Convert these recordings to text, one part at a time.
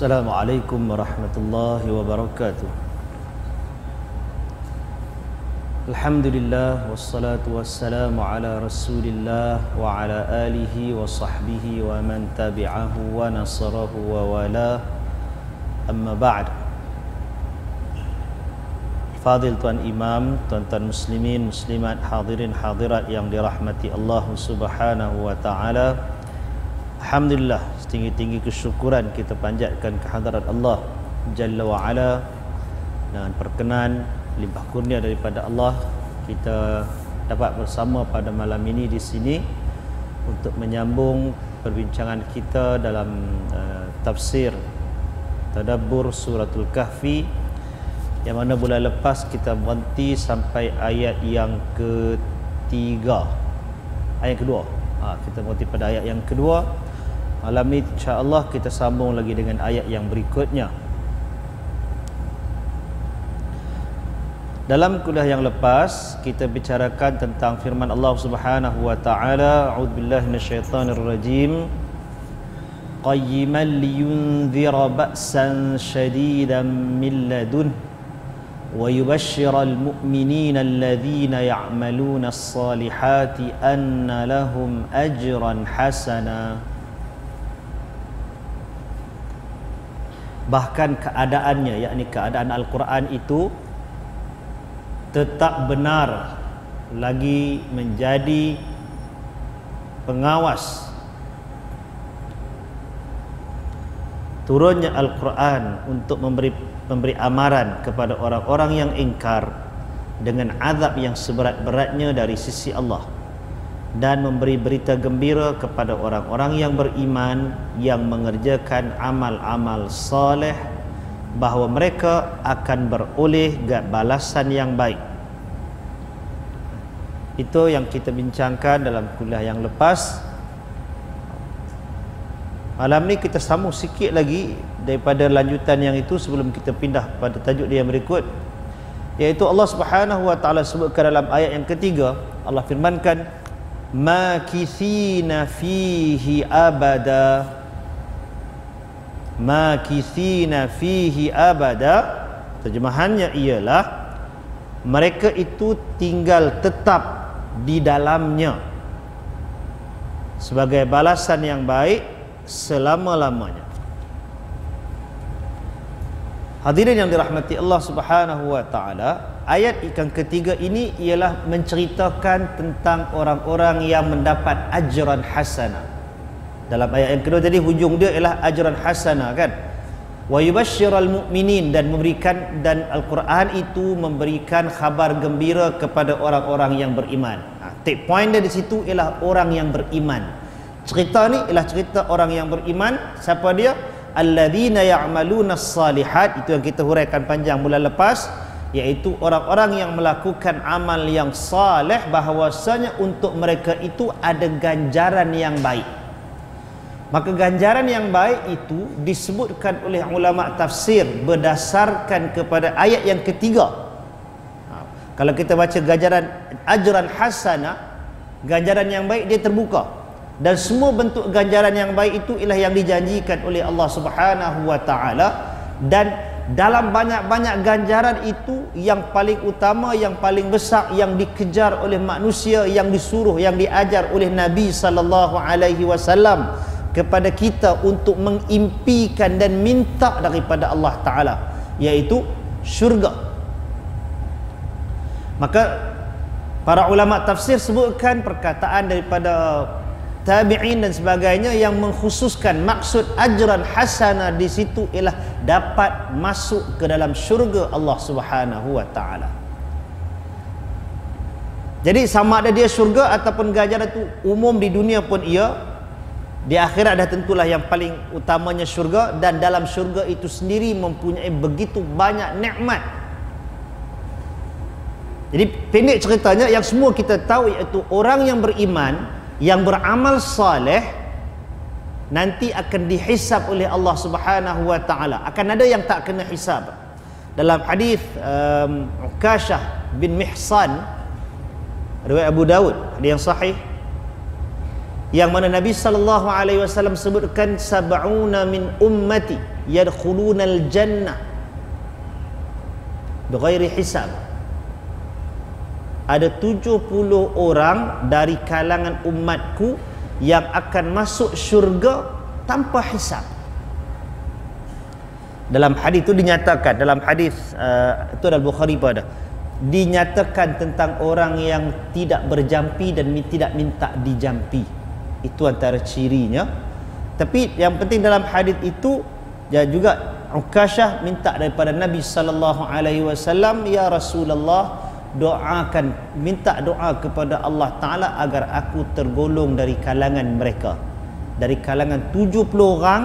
السلام عليكم ورحمة الله وبركاته الحمد لله والصلاة والسلام على رسول الله وعلى آله وصحبه ومن تبعه ونصره ووالاه أما بعد Fadil Tuan Imam, tuan-tuan muslimin, muslimat, hadirin, hadirat yang dirahmati Allah Subhanahu wa taala. Alhamdulillah, setinggi-tinggi kesyukuran kita panjatkan kehadirat Allah Jalla wa Ala. Dengan perkenan limpah kurnia daripada Allah kita dapat bersama pada malam ini di sini untuk menyambung perbincangan kita dalam uh, tafsir tadabbur suratul kahfi yang mana bulan lepas kita berhenti sampai ayat yang ketiga. Ayat kedua. Ha, kita berhenti pada ayat yang kedua malam ini insyaAllah kita sambung lagi dengan ayat yang berikutnya dalam kuliah yang lepas kita bicarakan tentang firman Allah Subhanahu wa taala a'udzubillahi minasyaitonirrajim qayyiman liyunzira ba'san shadidan min ladunhu ويبشر المؤمنين الذين يعملون الصالحات أن لهم أجرا حسنا Bahkan keadaannya yakni keadaan Al-Quran itu tetap benar lagi menjadi pengawas. Turunnya Al-Quran untuk memberi memberi amaran kepada orang-orang yang ingkar dengan azab yang seberat-beratnya dari sisi Allah dan memberi berita gembira kepada orang-orang yang beriman yang mengerjakan amal-amal soleh bahawa mereka akan beroleh balasan yang baik. Itu yang kita bincangkan dalam kuliah yang lepas. Malam ni kita sambung sikit lagi daripada lanjutan yang itu sebelum kita pindah pada tajuk dia yang berikut iaitu Allah Subhanahu wa taala sebutkan dalam ayat yang ketiga. Allah firmankan makithina fihi abada. Makithina fihi abada. Terjemahannya ialah mereka itu tinggal tetap di dalamnya. Sebagai balasan yang baik selama-lamanya. Hadirin yang dirahmati Allah Subhanahu wa taala, ayat yang ketiga ini ialah menceritakan tentang orang-orang yang mendapat ajran hasanah. Dalam ayat yang kedua tadi hujung dia ialah ajran hasanah kan? Wa yubashshiral mu'minin dan memberikan dan Al-Quran itu memberikan khabar gembira kepada orang-orang yang beriman. Ha, take point dia di situ ialah orang yang beriman. Cerita ni ialah cerita orang yang beriman. Siapa dia? alladzina ya'maluna salihat itu yang kita huraikan panjang bulan lepas iaitu orang-orang yang melakukan amal yang saleh bahawasanya untuk mereka itu ada ganjaran yang baik. Maka ganjaran yang baik itu disebutkan oleh ulama tafsir berdasarkan kepada ayat yang ketiga. Ha, kalau kita baca ganjaran ajran hasanah ganjaran yang baik dia terbuka. Dan semua bentuk ganjaran yang baik itu ialah yang dijanjikan oleh Allah Subhanahu wa taala. Dan dalam banyak-banyak ganjaran itu yang paling utama yang paling besar yang dikejar oleh manusia yang disuruh yang diajar oleh Nabi sallallahu alaihi wasallam kepada kita untuk mengimpikan dan minta daripada Allah taala iaitu syurga. Maka para ulama tafsir sebutkan perkataan daripada tabi'in dan sebagainya yang mengkhususkan maksud ajran hasana di situ ialah dapat masuk ke dalam syurga Allah Subhanahu wa taala. Jadi sama ada dia syurga ataupun ganjaran itu umum di dunia pun ia di akhirat dah tentulah yang paling utamanya syurga dan dalam syurga itu sendiri mempunyai begitu banyak nikmat. Jadi pendek ceritanya yang semua kita tahu iaitu orang yang beriman yang beramal saleh nanti akan dihisap oleh Allah Subhanahu wa taala. Akan ada yang tak kena hisab. Dalam hadis um, Ukashah bin Mihsan riwayat Abu Daud hadis yang sahih yang mana Nabi sallallahu alaihi wasallam sebutkan sab'una min ummati yadkhulunal jannah bighairi hisab ada 70 orang dari kalangan umatku yang akan masuk syurga tanpa hisab. Dalam hadis itu dinyatakan dalam hadis uh, itu adalah Bukhari pada dinyatakan tentang orang yang tidak berjampi dan tidak minta dijampi. Itu antara cirinya. Tapi yang penting dalam hadis itu ya juga Ukashah minta daripada Nabi sallallahu alaihi wasallam ya Rasulullah doakan minta doa kepada Allah taala agar aku tergolong dari kalangan mereka. Dari kalangan 70 orang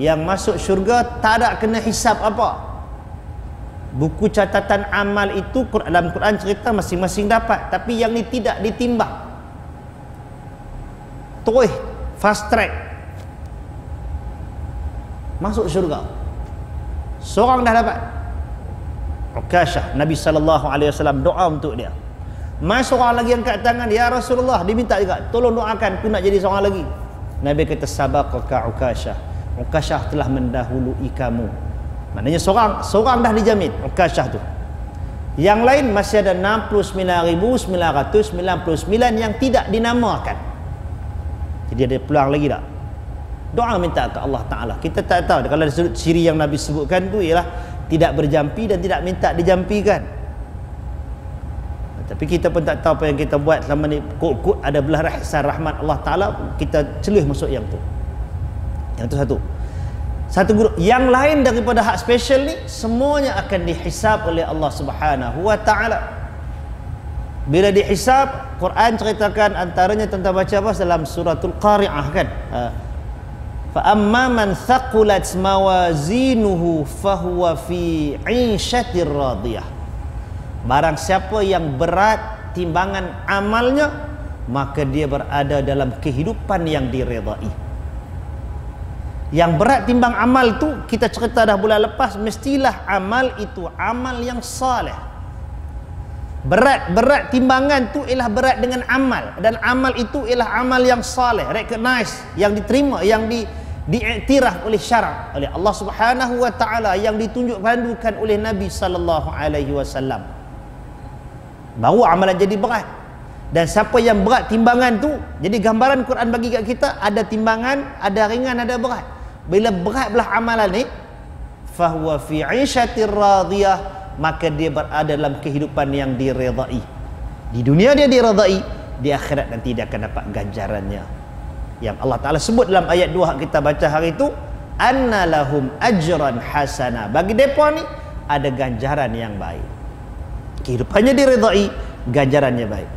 yang masuk syurga tak ada kena hisap apa. Buku catatan amal itu dalam Quran cerita masing-masing dapat tapi yang ni tidak ditimbang. Terus fast track. Masuk syurga. Seorang dah dapat Ukashah Nabi sallallahu alaihi wasallam doa untuk dia. Mas seorang lagi angkat tangan ya Rasulullah diminta juga tolong doakan aku nak jadi seorang lagi. Nabi kata sabaqaka Ukashah Ukashah telah mendahului kamu. Maknanya seorang seorang dah dijamin Ukashah tu. Yang lain masih ada 69,999 yang tidak dinamakan. Jadi ada peluang lagi tak? Doa minta ke Allah Ta'ala. Kita tak tahu. Kalau ada ciri yang Nabi sebutkan tu ialah tidak berjampi dan tidak minta dijampikan. Tapi kita pun tak tahu apa yang kita buat. Selama ni kut-kut ada belah rahsan rahmat Allah Ta'ala kita celuh masuk yang tu. Yang tu satu. Satu guru. Yang lain daripada hak special ni semuanya akan dihisap oleh Allah Subhanahu wa taala. Bila dihisap Quran ceritakan antaranya tentang baca apa? Dalam suratul qari'ah kan? Ha fa amma man thaqulat mawazinuhu fahuwa fi 'ishatir radiyah. Barang siapa yang berat timbangan amalnya maka dia berada dalam kehidupan yang diredai. Yang berat timbang amal tu kita cerita dah bulan lepas mestilah amal itu amal yang saleh. Berat berat timbangan tu ialah berat dengan amal. Dan amal itu ialah amal yang saleh. Recognize yang diterima yang di diiktiraf oleh syarak oleh Allah Subhanahu wa taala yang ditunjuk pandukan oleh Nabi sallallahu alaihi wasallam. Baru amalan jadi berat. Dan siapa yang berat timbangan tu, jadi gambaran Quran bagi kat kita ada timbangan, ada ringan, ada berat. Bila berat belah amalan ni, fahuwa fi 'ishatir radiyah, maka dia berada dalam kehidupan yang diredai. Di dunia dia diredai, di akhirat nanti dia akan dapat ganjarannya yang Allah Taala sebut dalam ayat 2 kita baca hari itu anna lahum ajran hasana. Bagi depa ni ada ganjaran yang baik. Kehidupannya diridai ganjarannya baik.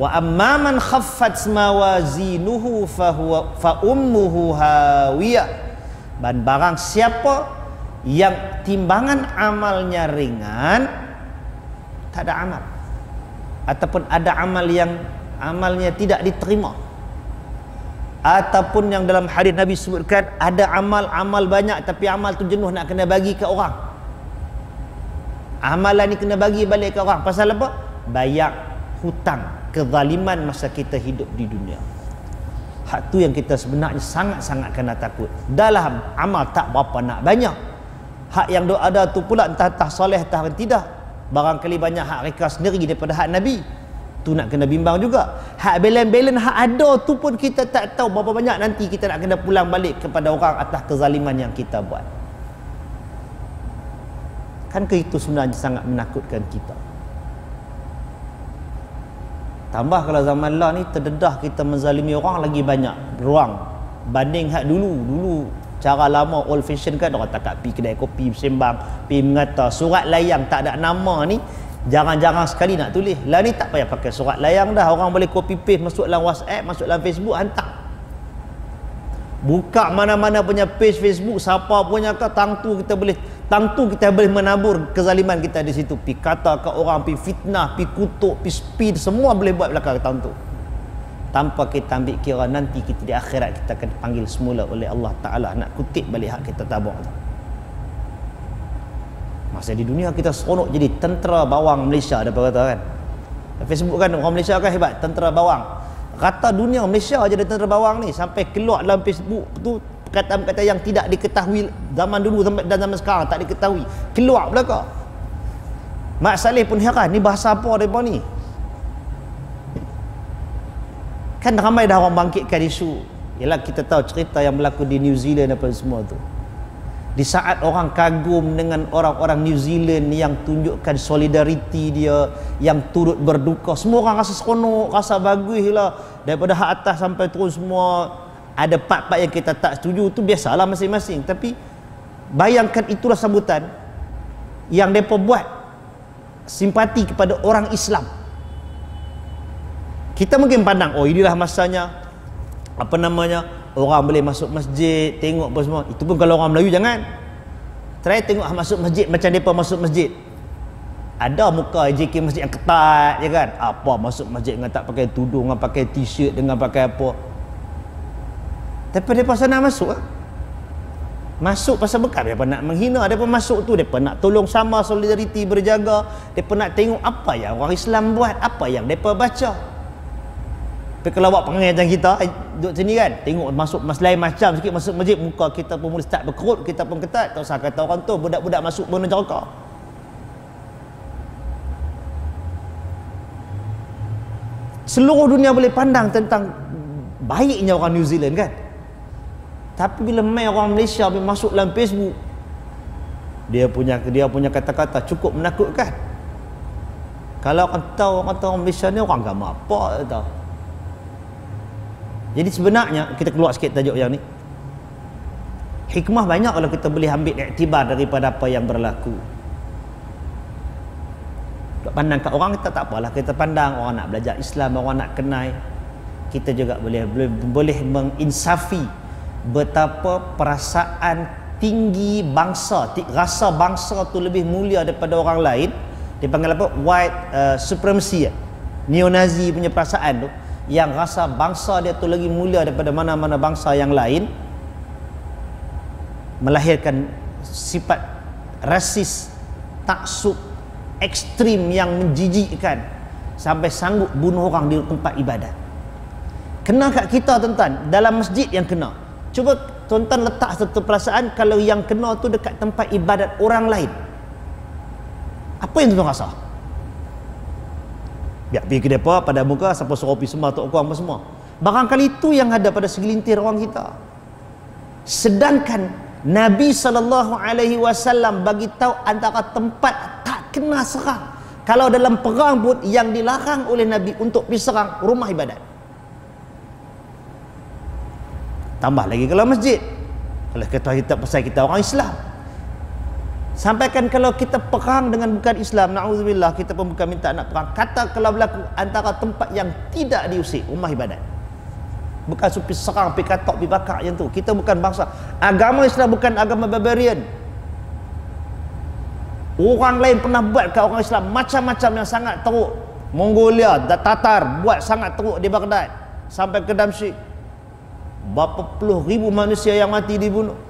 Wa amma man khaffat mawazinuhu fa huwa fa ummuhu hawiyah dan barang siapa yang timbangan amalnya ringan tak ada amal. Ataupun ada amal yang amalnya tidak diterima ataupun yang dalam hadis Nabi sebutkan ada amal-amal banyak tapi amal tu jenuh nak kena bagi ke orang. Amalan ni kena bagi balik ke orang. Pasal apa? Bayar hutang kezaliman masa kita hidup di dunia. Hak tu yang kita sebenarnya sangat-sangat kena takut. Dalam amal tak berapa nak banyak. Hak yang ada tu pula entah tak soleh entah tidak. Barangkali banyak hak mereka sendiri daripada hak Nabi tu nak kena bimbang juga. Hak belen-belen hak ada tu pun kita tak tahu berapa banyak nanti kita nak kena pulang balik kepada orang atas kezaliman yang kita buat. Kan ke itu sebenarnya sangat menakutkan kita. Tambah kalau zaman lah ni terdedah kita menzalimi orang lagi banyak ruang. Banding hak dulu dulu cara lama old fashion kan orang tak pi kedai kopi sembang pi mengata surat layang tak ada nama ni Jarang-jarang sekali nak tulis. Lah ni tak payah pakai surat layang dah. Orang boleh copy paste masuk dalam WhatsApp, masuk dalam Facebook, hantar. Buka mana-mana punya page Facebook, siapa punya ke tang tu kita boleh tang tu kita boleh menabur kezaliman kita di situ. Pi kata ke orang, pi fitnah, pi kutuk, pi speed, semua boleh buat belakang tang tu. Tanpa kita ambil kira nanti kita di akhirat kita akan dipanggil semula oleh Allah Ta'ala nak kutip balik hak kita tabur tu. Masa di dunia kita seronok jadi tentera bawang Malaysia ada kata kan. Facebook kan orang Malaysia kan hebat tentera bawang. Kata dunia Malaysia aja ada tentera bawang ni sampai keluar dalam Facebook tu perkataan-perkataan yang tidak diketahui zaman dulu dan zaman sekarang tak diketahui. Keluar belaka. Mak Saleh pun heran ni bahasa apa mereka ni? Kan ramai dah orang bangkitkan isu. Ialah kita tahu cerita yang berlaku di New Zealand apa semua tu di saat orang kagum dengan orang-orang New Zealand yang tunjukkan solidariti dia yang turut berduka. Semua orang rasa seronok rasa bagus lah. Daripada hak atas sampai turun semua ada part-part yang kita tak setuju tu biasalah masing-masing. Tapi bayangkan itulah sambutan yang mereka buat simpati kepada orang Islam. Kita mungkin pandang oh inilah masanya apa namanya orang boleh masuk masjid tengok apa semua. Itu pun kalau orang Melayu jangan. Try tengok masuk masjid macam mereka masuk masjid. Ada muka JK masjid yang ketat je kan? Apa masuk masjid dengan tak pakai tudung dengan pakai t-shirt dengan pakai apa? Tapi mereka sana masuk lah. masuk pasal bekas mereka nak menghina mereka masuk tu mereka nak tolong sama solidariti berjaga mereka nak tengok apa yang orang Islam buat apa yang mereka baca tapi kalau awak perangai macam kita eh, duduk sini kan? Tengok masuk mas lain macam sikit masuk masjid muka kita pun mula start berkerut kita pun ketat. Tak usah kata orang tu budak-budak masuk pun neraka seluruh dunia boleh pandang tentang baiknya orang New Zealand kan? Tapi bila main orang Malaysia bila masuk dalam Facebook dia punya dia punya kata-kata cukup menakutkan. Kalau orang tahu orang tahu orang Malaysia ni orang agama apa tahu jadi sebenarnya kita keluar sikit tajuk yang ni. Hikmah banyak kalau kita boleh ambil iktibar daripada apa yang berlaku. Tak pandang kat orang kita tak apalah kita pandang orang nak belajar Islam, orang nak kenal. Kita juga boleh boleh, boleh menginsafi betapa perasaan tinggi bangsa, rasa bangsa tu lebih mulia daripada orang lain. Dipanggil apa? White uh, supremacy. Neo-Nazi punya perasaan tu yang rasa bangsa dia tu lagi mulia daripada mana-mana bangsa yang lain melahirkan sifat rasis taksub ekstrim yang menjijikkan sampai sanggup bunuh orang di tempat ibadat. Kena kat kita tuan-tuan dalam masjid yang kena. Cuba tuan-tuan letak satu perasaan kalau yang kena tu dekat tempat ibadat orang lain. Apa yang tuan-tuan rasa Biar pergi ke depa pada muka siapa suruh pergi semua tok kuang semua. Barangkali itu yang ada pada segelintir orang kita. Sedangkan Nabi sallallahu alaihi wasallam bagi tahu antara tempat tak kena serang. Kalau dalam perang pun yang dilarang oleh Nabi untuk pergi serang rumah ibadat. Tambah lagi kalau masjid. Kalau kita kita pasal kita orang Islam. Sampaikan kalau kita perang dengan bukan Islam, na'udzubillah, kita pun bukan minta nak perang. Kata kalau berlaku antara tempat yang tidak diusik, rumah ibadat. Bukan supi serang, pi katok, pi bakar yang tu. Kita bukan bangsa. Agama Islam bukan agama barbarian. Orang lain pernah buat ke orang Islam macam-macam yang sangat teruk. Mongolia, Tatar buat sangat teruk di Baghdad. Sampai ke Damsyik. Berapa puluh ribu manusia yang mati dibunuh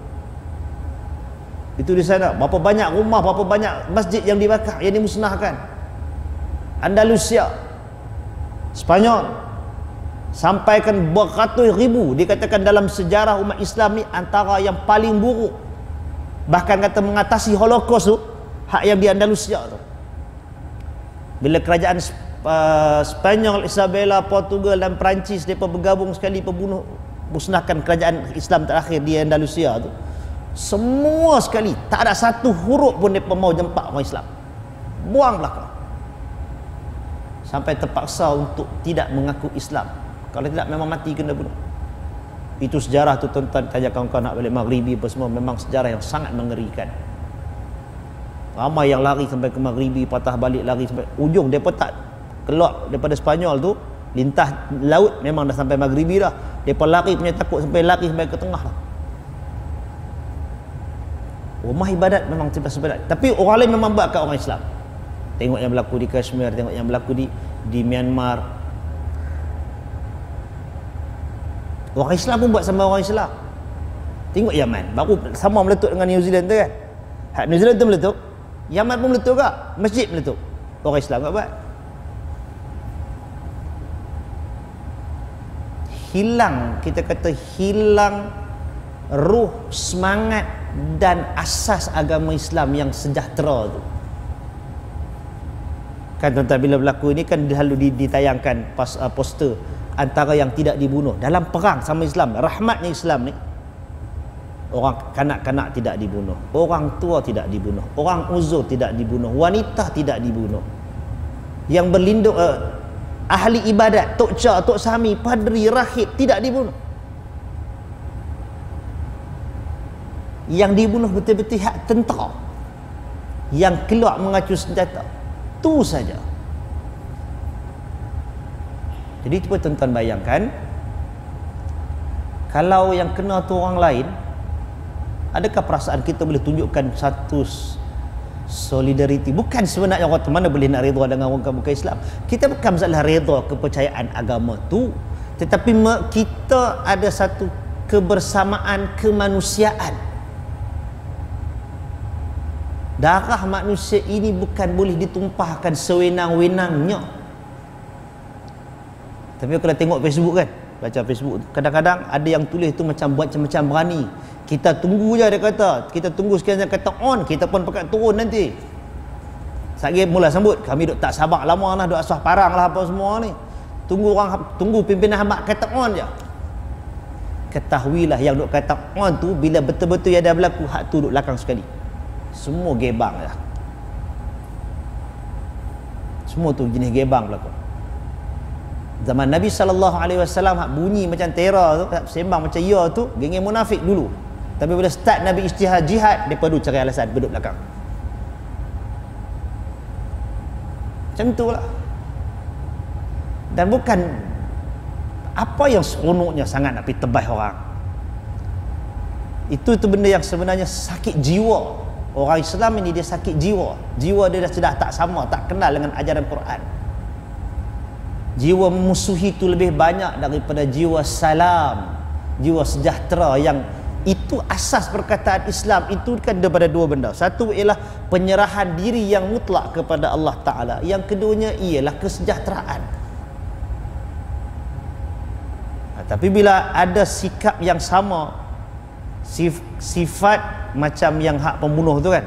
itu di sana berapa banyak rumah berapa banyak masjid yang dibakar yang dimusnahkan. Andalusia Spanyol sampaikan beratus ribu dikatakan dalam sejarah umat Islam ni antara yang paling buruk. Bahkan kata mengatasi holocaust tu hak yang di Andalusia tu. Bila kerajaan uh, Spanyol, Isabella, Portugal dan Perancis mereka bergabung sekali pembunuh musnahkan kerajaan Islam terakhir di Andalusia tu semua sekali. Tak ada satu huruf pun mereka mau jempak orang Islam. Buang belakang. Sampai terpaksa untuk tidak mengaku Islam. Kalau tidak memang mati kena bunuh. Itu sejarah tu tuan-tuan tanya kawan-kawan nak balik Maghribi apa semua memang sejarah yang sangat mengerikan. Ramai yang lari sampai ke Maghribi patah balik lari sampai ujung. Dia pun tak keluar daripada Spanyol tu. Lintas laut memang dah sampai Maghribi dah. Dia pun lari punya takut sampai lari sampai ke tengah lah rumah ibadat memang tempat ibadat. Tapi orang lain memang buat kat orang Islam. Tengok yang berlaku di Kashmir tengok yang berlaku di di Myanmar. Orang Islam pun buat sama orang Islam. Tengok Yaman. Baru sama meletup dengan New Zealand tu kan? Hak New Zealand tu meletup. Yaman pun meletup ke masjid meletup. Orang Islam tak buat. Hilang kita kata hilang ruh semangat dan asas agama Islam yang sejahtera tu. Kan tuan-tuan bila berlaku ini kan selalu ditayangkan pas, uh, poster antara yang tidak dibunuh. Dalam perang sama Islam rahmatnya Islam ni. Orang kanak-kanak tidak dibunuh. Orang tua tidak dibunuh. Orang uzur tidak dibunuh. Wanita tidak dibunuh. Yang berlindung uh, ahli ibadat tok cha tok sami padri rahib tidak dibunuh yang dibunuh betul-betul hak tentera. Yang keluar mengacu senjata. Tu saja. Jadi cuba tuan-tuan bayangkan kalau yang kena tu orang lain adakah perasaan kita boleh tunjukkan satu solidariti? Bukan sebenarnya orang mana boleh nak redha dengan orang bukan Islam. Kita bukan masalah redha kepercayaan agama tu tetapi kita ada satu kebersamaan kemanusiaan darah manusia ini bukan boleh ditumpahkan sewenang-wenangnya. Tapi kalau tengok Facebook kan baca Facebook kadang-kadang ada yang tulis tu macam buat macam-macam berani. Kita tunggu je dia kata. Kita tunggu sekian dia kata on kita pun pakai turun nanti. Sagi mula sambut. Kami duk tak sabar lama lah duk asah parang lah apa semua ni. Tunggu orang tunggu pimpinan hamba kata on je. Ketahuilah yang duk kata on tu bila betul-betul ada berlaku hak tu duk belakang sekali semua gebang lah semua tu jenis gebang berlaku zaman Nabi SAW bunyi macam teror tu sembang macam ya tu geng munafik dulu. Tapi bila start Nabi istihad jihad dia perlu cari alasan duduk belakang. Macam tu lah. Dan bukan apa yang seronoknya sangat nak pergi tebas orang. Itu tu benda yang sebenarnya sakit jiwa Orang Islam ini dia sakit jiwa. Jiwa dia dah sudah tak sama, tak kenal dengan ajaran Quran. Jiwa memusuhi itu lebih banyak daripada jiwa salam, jiwa sejahtera yang itu asas perkataan Islam itu kan daripada dua benda. Satu ialah penyerahan diri yang mutlak kepada Allah Taala. Yang keduanya ialah kesejahteraan. Ha, tapi bila ada sikap yang sama, sif, sifat macam yang hak pembunuh tu kan?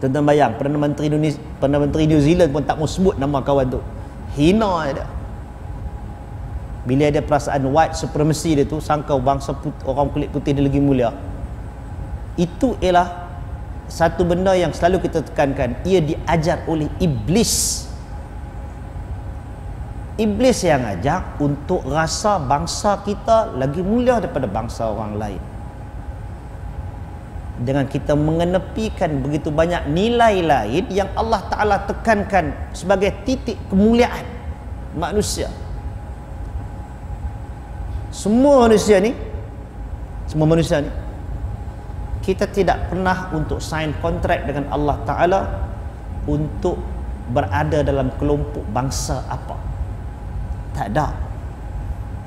Tuan-tuan bayang Perdana Menteri Indonesia Perdana Menteri New Zealand pun tak mau sebut nama kawan tu. Hina dia. Bila ada perasaan white supremacy dia tu sangka bangsa put, orang kulit putih dia lagi mulia. Itu ialah satu benda yang selalu kita tekankan. Ia diajar oleh iblis. Iblis yang ajak untuk rasa bangsa kita lagi mulia daripada bangsa orang lain dengan kita mengenepikan begitu banyak nilai lain yang Allah Ta'ala tekankan sebagai titik kemuliaan manusia. Semua manusia ni semua manusia ni kita tidak pernah untuk sign kontrak dengan Allah Ta'ala untuk berada dalam kelompok bangsa apa. Tak ada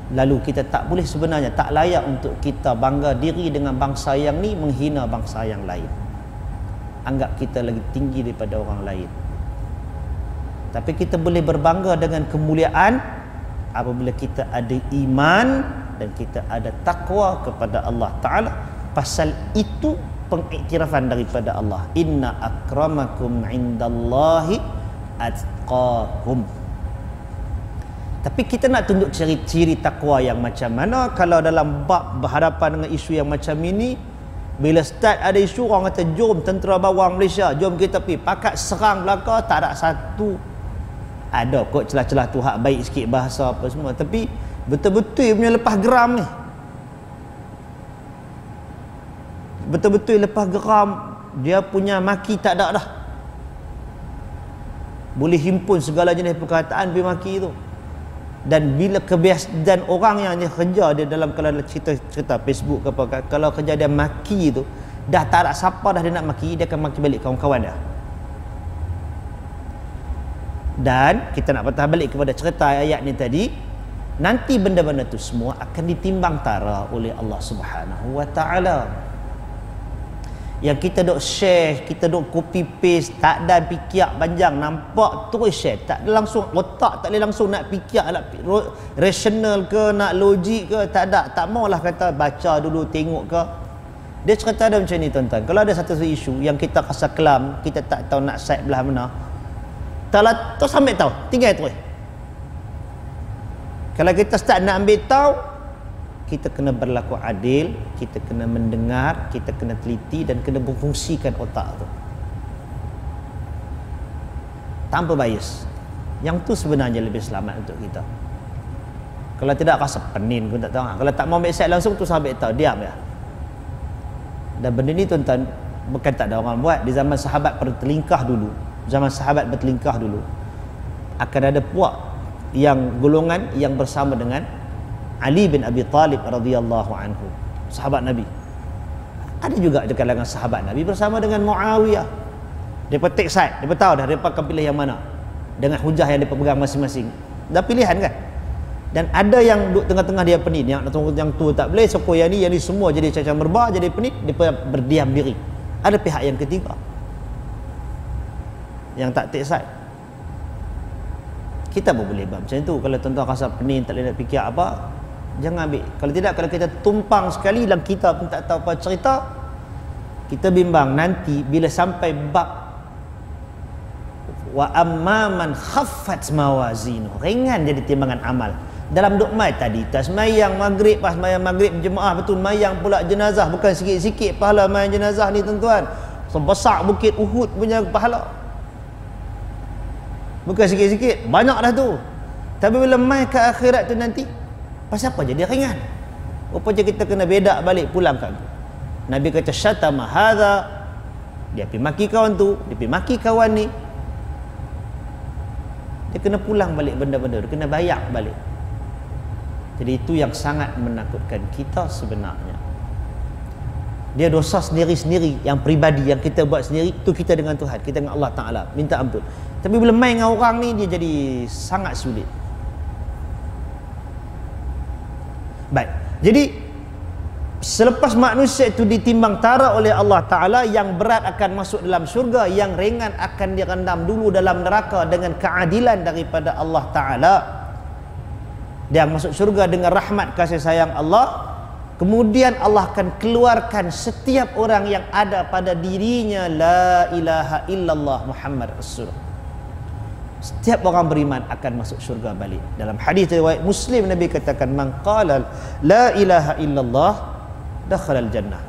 lalu kita tak boleh sebenarnya tak layak untuk kita bangga diri dengan bangsa yang ni menghina bangsa yang lain. Anggap kita lagi tinggi daripada orang lain. Tapi kita boleh berbangga dengan kemuliaan apabila kita ada iman dan kita ada takwa kepada Allah Ta'ala. Pasal itu pengiktirafan daripada Allah. Inna akramakum indallahi atqakum tapi kita nak tunjuk ciri-ciri takwa yang macam mana. Kalau dalam bab berhadapan dengan isu yang macam ini bila start ada isu orang kata jom tentera bawang Malaysia jom kita pergi. Pakat serang belaka tak ada satu ada kot celah-celah tu hak baik sikit bahasa apa semua. Tapi betul-betul punya lepas geram ni. Betul-betul lepas geram dia punya maki tak ada dah. Boleh himpun segala jenis perkataan pergi maki tu dan bila kebias dan orang yang dia kerja dia dalam kalau cerita-cerita Facebook ke apa kalau kerja dia maki tu dah tak ada siapa dah dia nak maki dia akan maki balik kawan-kawan dia. Dan kita nak patah balik kepada cerita ayat ni tadi nanti benda-benda tu semua akan ditimbang tara oleh Allah Subhanahu wa taala yang kita dok share kita dok copy paste tak ada fikir panjang. Nampak terus share. Tak ada langsung otak tak boleh langsung nak fikir nak rational ke nak logik ke tak ada. Tak maulah kata baca dulu tengok ke. Dia cerita ada macam ni tuan-tuan. Kalau ada satu isu yang kita rasa kelam kita tak tahu nak side belah mana tak lah terus ambil tahu. Tinggal terus. Kalau kita start nak ambil tahu kita kena berlaku adil kita kena mendengar kita kena teliti dan kena berfungsikan otak tu. Tanpa bias. Yang tu sebenarnya lebih selamat untuk kita. Kalau tidak rasa penin pun tak tahu. Kalau tak mau ambil side langsung tu sampai tahu diam ya. Dan benda ni tuan-tuan bukan tak ada orang buat. Di zaman sahabat bertelingkah dulu zaman sahabat bertelingkah dulu akan ada puak yang golongan yang bersama dengan Ali bin Abi Talib radhiyallahu anhu sahabat Nabi. Ada juga di kalangan sahabat Nabi bersama dengan Muawiyah. Dia take side dia tahu dah dia akan pilih yang mana? Dengan hujah yang dia pegang masing-masing. Dah pilihan kan? Dan ada yang duduk tengah-tengah dia penit yang yang tu tak boleh sokong yang ni yang ni semua jadi cacat merbah jadi penit dia berdiam diri. Ada pihak yang ketiga. Yang tak take side. Kita pun boleh buat macam tu. Kalau tuan-tuan rasa pening tak boleh nak fikir apa jangan ambil. Kalau tidak kalau kita tumpang sekali dan kita pun tak tahu apa cerita kita bimbang nanti bila sampai bab. Wa amman khaffat mawazinu ringan jadi timbangan amal. Dalam duk mai tadi semayang maghrib pas semayang maghrib jemaah betul mayang pula jenazah. Bukan sikit-sikit pahala mayang jenazah ni tuan-tuan. Sebesar bukit Uhud punya pahala. Bukan sikit-sikit banyak dah tu. Tapi bila mai ke akhirat tu nanti pasal apa? Jadi ringan. Rupanya kita kena bedak balik pulang kat Nabi kata syatama hadha. Dia pergi maki kawan tu dia pergi maki kawan ni. Dia kena pulang balik benda-benda dia kena bayar balik. Jadi itu yang sangat menakutkan kita sebenarnya. Dia dosa sendiri-sendiri yang pribadi yang kita buat sendiri itu kita dengan Tuhan, kita dengan Allah Taala, minta ampun. Tapi bila main dengan orang ni dia jadi sangat sulit. Baik. Jadi selepas manusia itu ditimbang tara oleh Allah Taala yang berat akan masuk dalam syurga, yang ringan akan direndam dulu dalam neraka dengan keadilan daripada Allah Taala. Dia masuk syurga dengan rahmat kasih sayang Allah. Kemudian Allah akan keluarkan setiap orang yang ada pada dirinya la ilaha illallah Muhammad Rasulullah setiap orang beriman akan masuk syurga balik. Dalam hadis riwayat Muslim Nabi katakan man qala la ilaha illallah dakhala jannah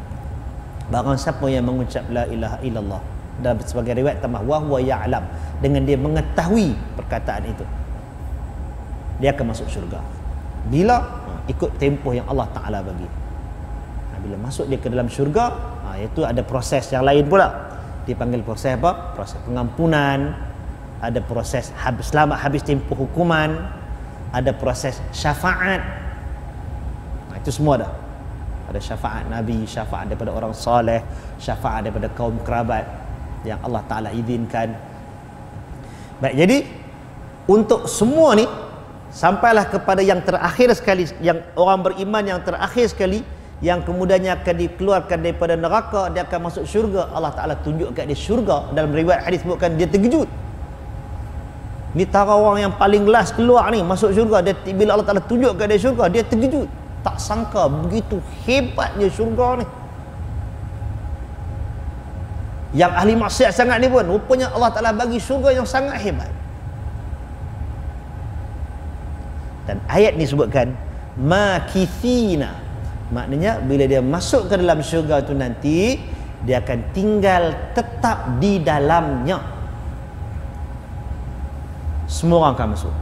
barang siapa yang mengucap la ilaha illallah dalam sebagai riwayat tambah wa huwa ya'lam dengan dia mengetahui perkataan itu dia akan masuk syurga. Bila? Ha, ikut tempoh yang Allah Taala bagi. Ha, bila masuk dia ke dalam syurga ha, itu ada proses yang lain pula. Dipanggil proses apa? Proses pengampunan ada proses habis selamat habis tempoh hukuman ada proses syafaat. Ha, itu semua dah. Ada syafaat Nabi syafaat daripada orang soleh syafaat daripada kaum kerabat yang Allah Ta'ala izinkan. Baik jadi untuk semua ni sampailah kepada yang terakhir sekali yang orang beriman yang terakhir sekali yang kemudiannya akan dikeluarkan daripada neraka dia akan masuk syurga. Allah Taala tunjuk kat dia syurga. Dalam riwayat hadis sebutkan dia terkejut ni tara orang yang paling last keluar ni masuk syurga dia bila Allah Taala tunjuk kat dia syurga dia terkejut. Tak sangka begitu hebatnya syurga ni. Yang ahli maksiat sangat ni pun rupanya Allah Taala bagi syurga yang sangat hebat. Dan ayat ni sebutkan makithina. Maknanya bila dia masuk ke dalam syurga tu nanti dia akan tinggal tetap di dalamnya semua orang akan masuk.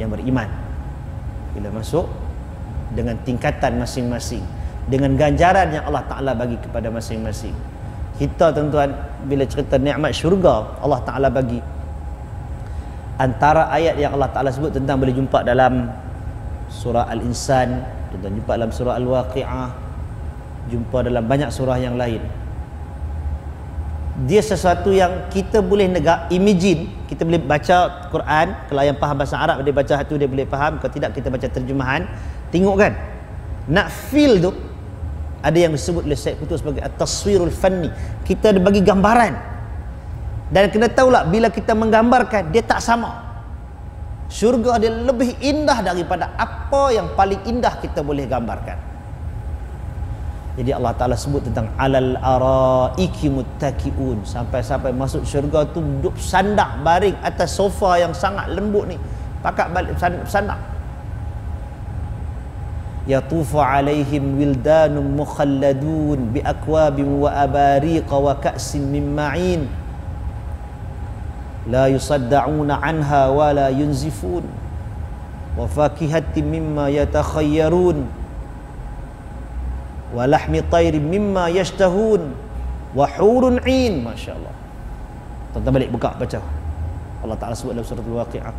Yang beriman. Bila masuk dengan tingkatan masing-masing dengan ganjaran yang Allah Ta'ala bagi kepada masing-masing. Kita tuan-tuan bila cerita nikmat syurga Allah Ta'ala bagi. Antara ayat yang Allah Ta'ala sebut tentang boleh jumpa dalam surah Al-Insan dan jumpa dalam surah Al-Waqi'ah jumpa dalam banyak surah yang lain dia sesuatu yang kita boleh negak imagine kita boleh baca Quran. Kalau yang faham bahasa Arab dia baca satu dia boleh faham. Kalau tidak kita baca terjemahan. Tengok kan? Nak feel tu ada yang disebut oleh Syed Putus sebagai at-taswirul fanni. Kita bagi gambaran. Dan kena tahulah bila kita menggambarkan dia tak sama. Syurga dia lebih indah daripada apa yang paling indah kita boleh gambarkan. Jadi Allah Taala sebut tentang alal araiki muttaqiun sampai-sampai masuk syurga tu duduk sandak baring atas sofa yang sangat lembut ni. Pakat balik sandak yatufu alaihim wildanun mukhalladun bi akwabin wa abariq wa ka'sin min ma'in. La yusaddauna anha wa la yunzifun. Wa fakihatin mimma yatakhayyarun wa lahmi tayrin mimma yashtahun. Wa hurun 'ain. Masyaallah. Tuan balik buka baca. Allah Taala sebut dalam surah al-waqiah.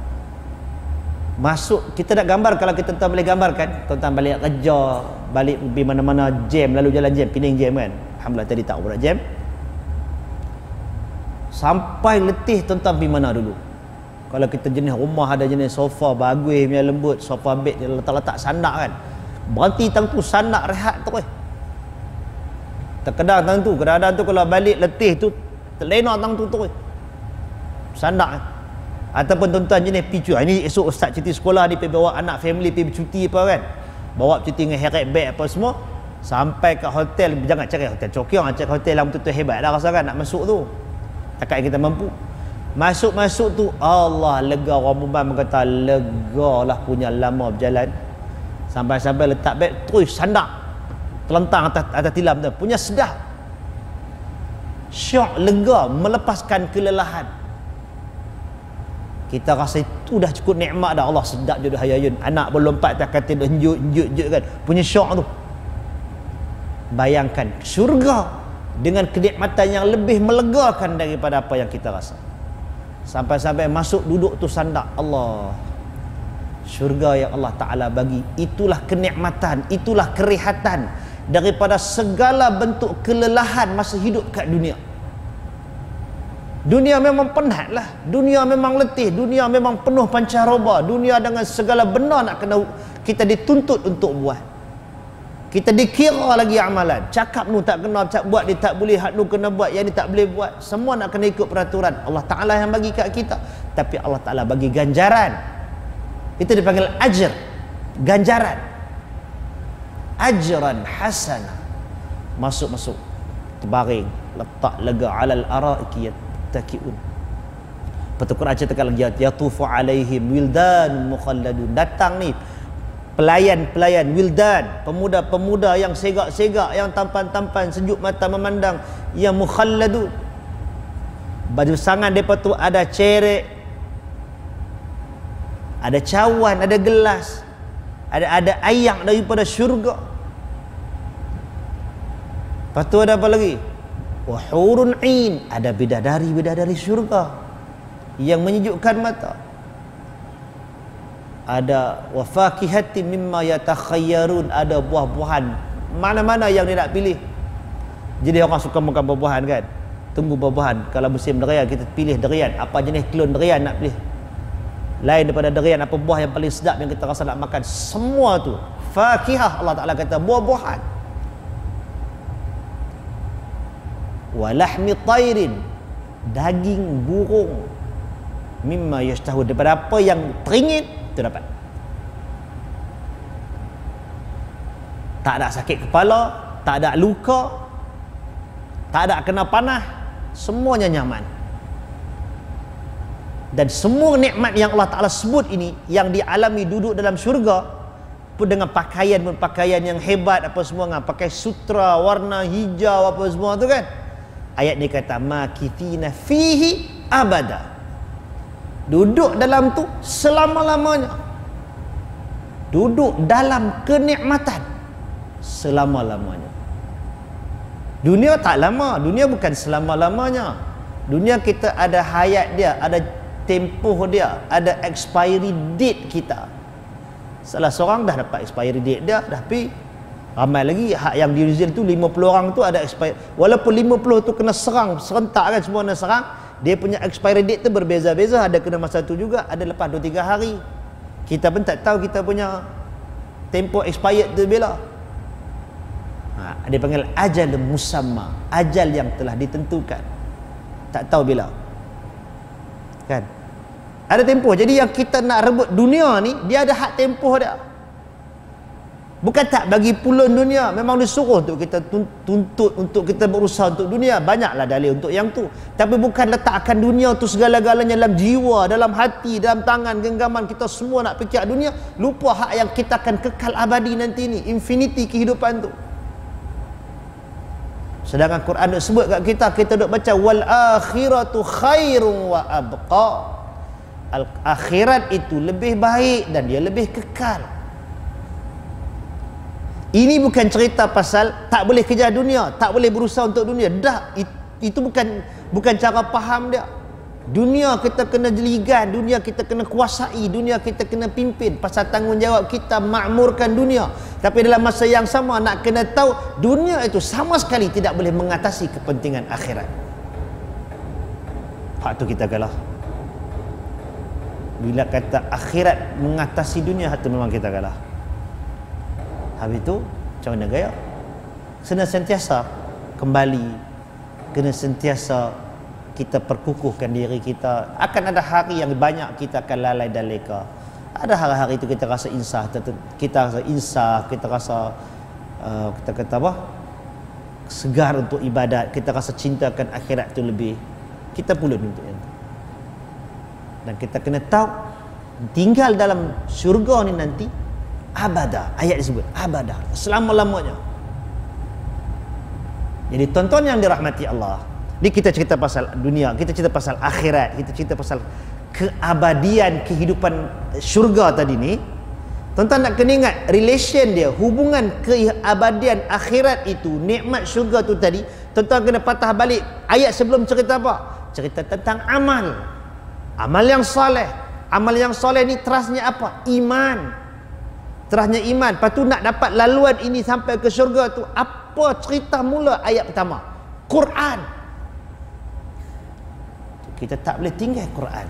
Masuk kita nak gambar. Kalau kita tuan boleh gambarkan tuan balik kerja balik pergi mana-mana jam lalu jalan jam pining jam kan? Alhamdulillah tadi tak berat jam. Sampai letih tuan-tuan pergi mana dulu? Kalau kita jenis rumah ada jenis sofa bagus punya lembut sofa bed letak-letak sandak kan berhenti tang tu sandak rehat terus terkedar tang tu kadang-kadang tu kalau balik letih tu terlena tang tu terus sandak kan ataupun tuan-tuan jenis cuti. Ini esok ustaz cuti sekolah ni pergi bawa anak family pergi cuti apa kan. Bawa cuti dengan heret bag apa semua sampai ke hotel. Jangan cari hotel cokiong cari hotel yang betul-betul hebat dah rasa kan nak masuk tu. Takat kita mampu. Masuk-masuk tu Allah lega orang Mumbai berkata lega lah punya lama berjalan sampai-sampai letak beg terus sandak terlentang atas, atas tilam tu. Punya sedap syok lega melepaskan kelelahan. Kita rasa itu dah cukup nikmat dah. Allah sedap je hayayun. Anak belum lompat tak kata dah njut njut njut kan. Punya syok tu. Bayangkan syurga dengan kenikmatan yang lebih melegakan daripada apa yang kita rasa. Sampai-sampai masuk duduk tu sandak Allah syurga yang Allah Ta'ala bagi. Itulah kenikmatan itulah kerehatan daripada segala bentuk kelelahan masa hidup kat dunia. Dunia memang penat lah dunia memang letih dunia memang penuh pancaroba dunia dengan segala benda nak kena kita dituntut untuk buat. Kita dikira lagi amalan. Cakap nu tak kena cak buat dia tak boleh hak nu kena buat yang ni tak boleh buat semua nak kena ikut peraturan. Allah Ta'ala yang bagi kat kita. Tapi Allah Ta'ala bagi ganjaran itu dipanggil ajar ganjaran. Ajran hasana. Masuk-masuk. Terbaring. Letak lega alal araiki yattakiun. Petukar Aceh tekan lagi yatufu alaihim wildan mukhalladun. Datang ni pelayan-pelayan wildan pemuda-pemuda yang segak-segak yang tampan-tampan sejuk mata memandang yang mukhalladun. Baju sangan depa tu ada cerek ada cawan ada gelas ada ada ayak daripada syurga. Lepas tu ada apa lagi? Wahurun ain. Ada bidadari bidadari syurga yang menyejukkan mata. Ada wafakihati mimma yatakhayyarun ada buah-buahan mana-mana yang dia nak pilih. Jadi orang suka makan buah-buahan kan? Tunggu buah-buahan. Kalau musim durian kita pilih durian. Apa jenis klon durian nak pilih lain daripada durian apa buah yang paling sedap yang kita rasa nak makan. Semua tu. Fakihah Allah Taala kata buah-buahan. Walahmi tairin. Daging burung. Mimma yashtahu. Daripada apa yang teringin tu dapat. Tak ada sakit kepala tak ada luka tak ada kena panah semuanya nyaman dan semua nikmat yang Allah Ta'ala sebut ini yang dialami duduk dalam syurga pun dengan pakaian pun pakaian yang hebat apa semua kan pakai sutra warna hijau apa semua tu kan. Ayat ni kata makithina fihi abada. Duduk dalam tu selama-lamanya. Duduk dalam kenikmatan selama-lamanya. Dunia tak lama dunia bukan selama-lamanya. Dunia kita ada hayat dia ada tempoh dia ada expiry date kita. Salah seorang dah dapat expiry date dia dah pi ramai lagi. Hak yang di Zealand tu 50 orang tu ada expiry walaupun 50 tu kena serang serentak kan semua kena serang dia punya expiry date tu berbeza-beza. Ada kena masa tu juga ada lepas 2 3 hari. Kita pun tak tahu kita punya tempoh expired tu bila. Ha, dia panggil ajal musamma ajal yang telah ditentukan. Tak tahu bila. Kan ada tempoh. Jadi yang kita nak rebut dunia ni dia ada hak tempoh dia. Bukan tak bagi pulun dunia Memang disuruh untuk kita tuntut Untuk kita berusaha untuk dunia. Banyaklah dalil untuk yang tu. Tapi bukan letakkan dunia tu segala-galanya Dalam jiwa, dalam hati, dalam tangan Genggaman. Kita semua nak fikir dunia. Lupa hak yang kita akan kekal abadi nanti ni. Infinity kehidupan tu. Sedangkan Quran duk sebut kat kita Kita duk baca Wal akhiratu khairun wa abqa Akhirat itu lebih baik Dan dia lebih kekal ini bukan cerita pasal tak boleh kejar dunia, tak boleh berusaha untuk dunia. Dah itu bukan bukan cara faham dia. Dunia kita kena jeligan, dunia kita kena kuasai, dunia kita kena pimpin pasal tanggungjawab kita makmurkan dunia. Tapi dalam masa yang sama nak kena tahu dunia itu sama sekali tidak boleh mengatasi kepentingan akhirat. Hak tu kita kalah. Bila kata akhirat mengatasi dunia, hak tu memang kita kalah. Habis itu macam mana gaya? Kena sentiasa kembali kena sentiasa kita perkukuhkan diri kita akan ada hari yang banyak kita akan lalai dan leka ada hari-hari itu kita rasa insah kita rasa insah kita rasa uh, kita kata apa segar untuk ibadat kita rasa cintakan akhirat itu lebih kita pulun untuk itu dan kita kena tahu tinggal dalam syurga ni nanti abada. Ayat disebut abada. Selama-lamanya. Jadi tonton yang dirahmati Allah ni kita cerita pasal dunia kita cerita pasal akhirat kita cerita pasal keabadian kehidupan syurga tadi ni. Tuan-tuan nak kena ingat relation dia, hubungan keabadian akhirat itu, nikmat syurga tu tadi, tuan-tuan kena patah balik. Ayat sebelum cerita apa? Cerita tentang amal. Amal yang soleh. Amal yang soleh ni terasnya apa? Iman. Terahnya iman. Lepas tu nak dapat laluan ini sampai ke syurga tu apa cerita mula ayat pertama? Quran. Kita tak boleh tinggal Quran.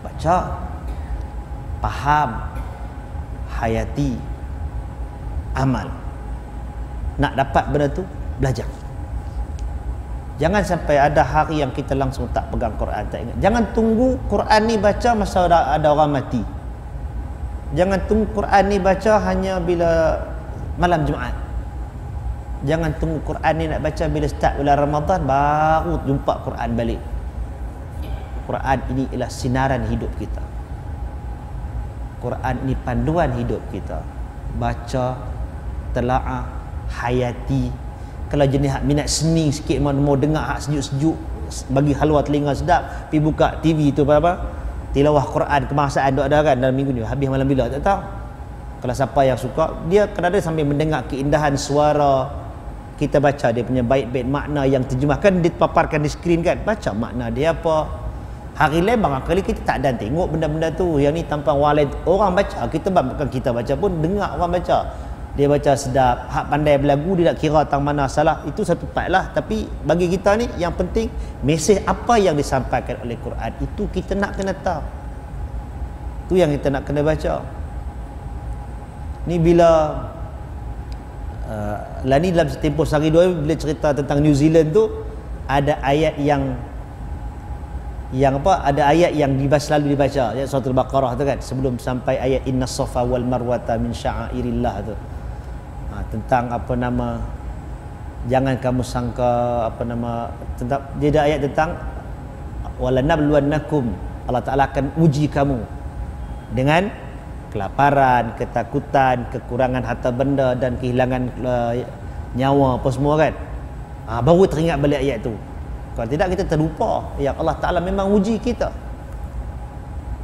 Baca faham hayati amal. Nak dapat benda tu belajar Jangan sampai ada hari yang kita langsung tak pegang Quran tak ingat. Jangan tunggu Quran ni baca masa ada, ada orang mati. Jangan tunggu Quran ni baca hanya bila malam Jumaat. Jangan tunggu Quran ni nak baca bila start bulan Ramadan baru jumpa Quran balik. Quran ini ialah sinaran hidup kita. Quran ini panduan hidup kita. Baca telaah hayati kalau jenis hak minat seni sikit mau dengar hak sejuk-sejuk bagi haluan telinga sedap pergi buka TV tu apa-apa tilawah Quran kemaksaan duk ada kan dalam minggu ni? Habis malam bila? Tak tahu. Kalau siapa yang suka dia kadang-kadang sambil mendengar keindahan suara kita baca dia punya baik-baik makna yang terjemahkan dipaparkan di skrin kan? Baca makna dia apa? Hari lain kali kita tak dan tengok benda-benda tu. Yang ni tanpa walid orang baca kita bukan kita baca pun dengar orang baca dia baca sedap. Hak pandai berlagu dia tak kira tang mana salah. Itu satu part lah. Tapi bagi kita ni yang penting mesej apa yang disampaikan oleh Quran itu kita nak kena tahu. Tu yang kita nak kena baca. Ni bila uh, lah ni dalam tempoh sehari dua bila cerita tentang New Zealand tu ada ayat yang yang apa ada ayat yang dibahas selalu dibaca. Ayat surah al-baqarah tu kan sebelum sampai ayat inna safa wal marwata min sya'airillah tu ha, tentang apa nama jangan kamu sangka apa nama tentang dia ada ayat tentang walanabluwannakum Allah Taala akan uji kamu dengan kelaparan, ketakutan, kekurangan harta benda dan kehilangan uh, nyawa apa semua kan. Ha, baru teringat balik ayat tu. Kalau tidak kita terlupa yang Allah Taala memang uji kita.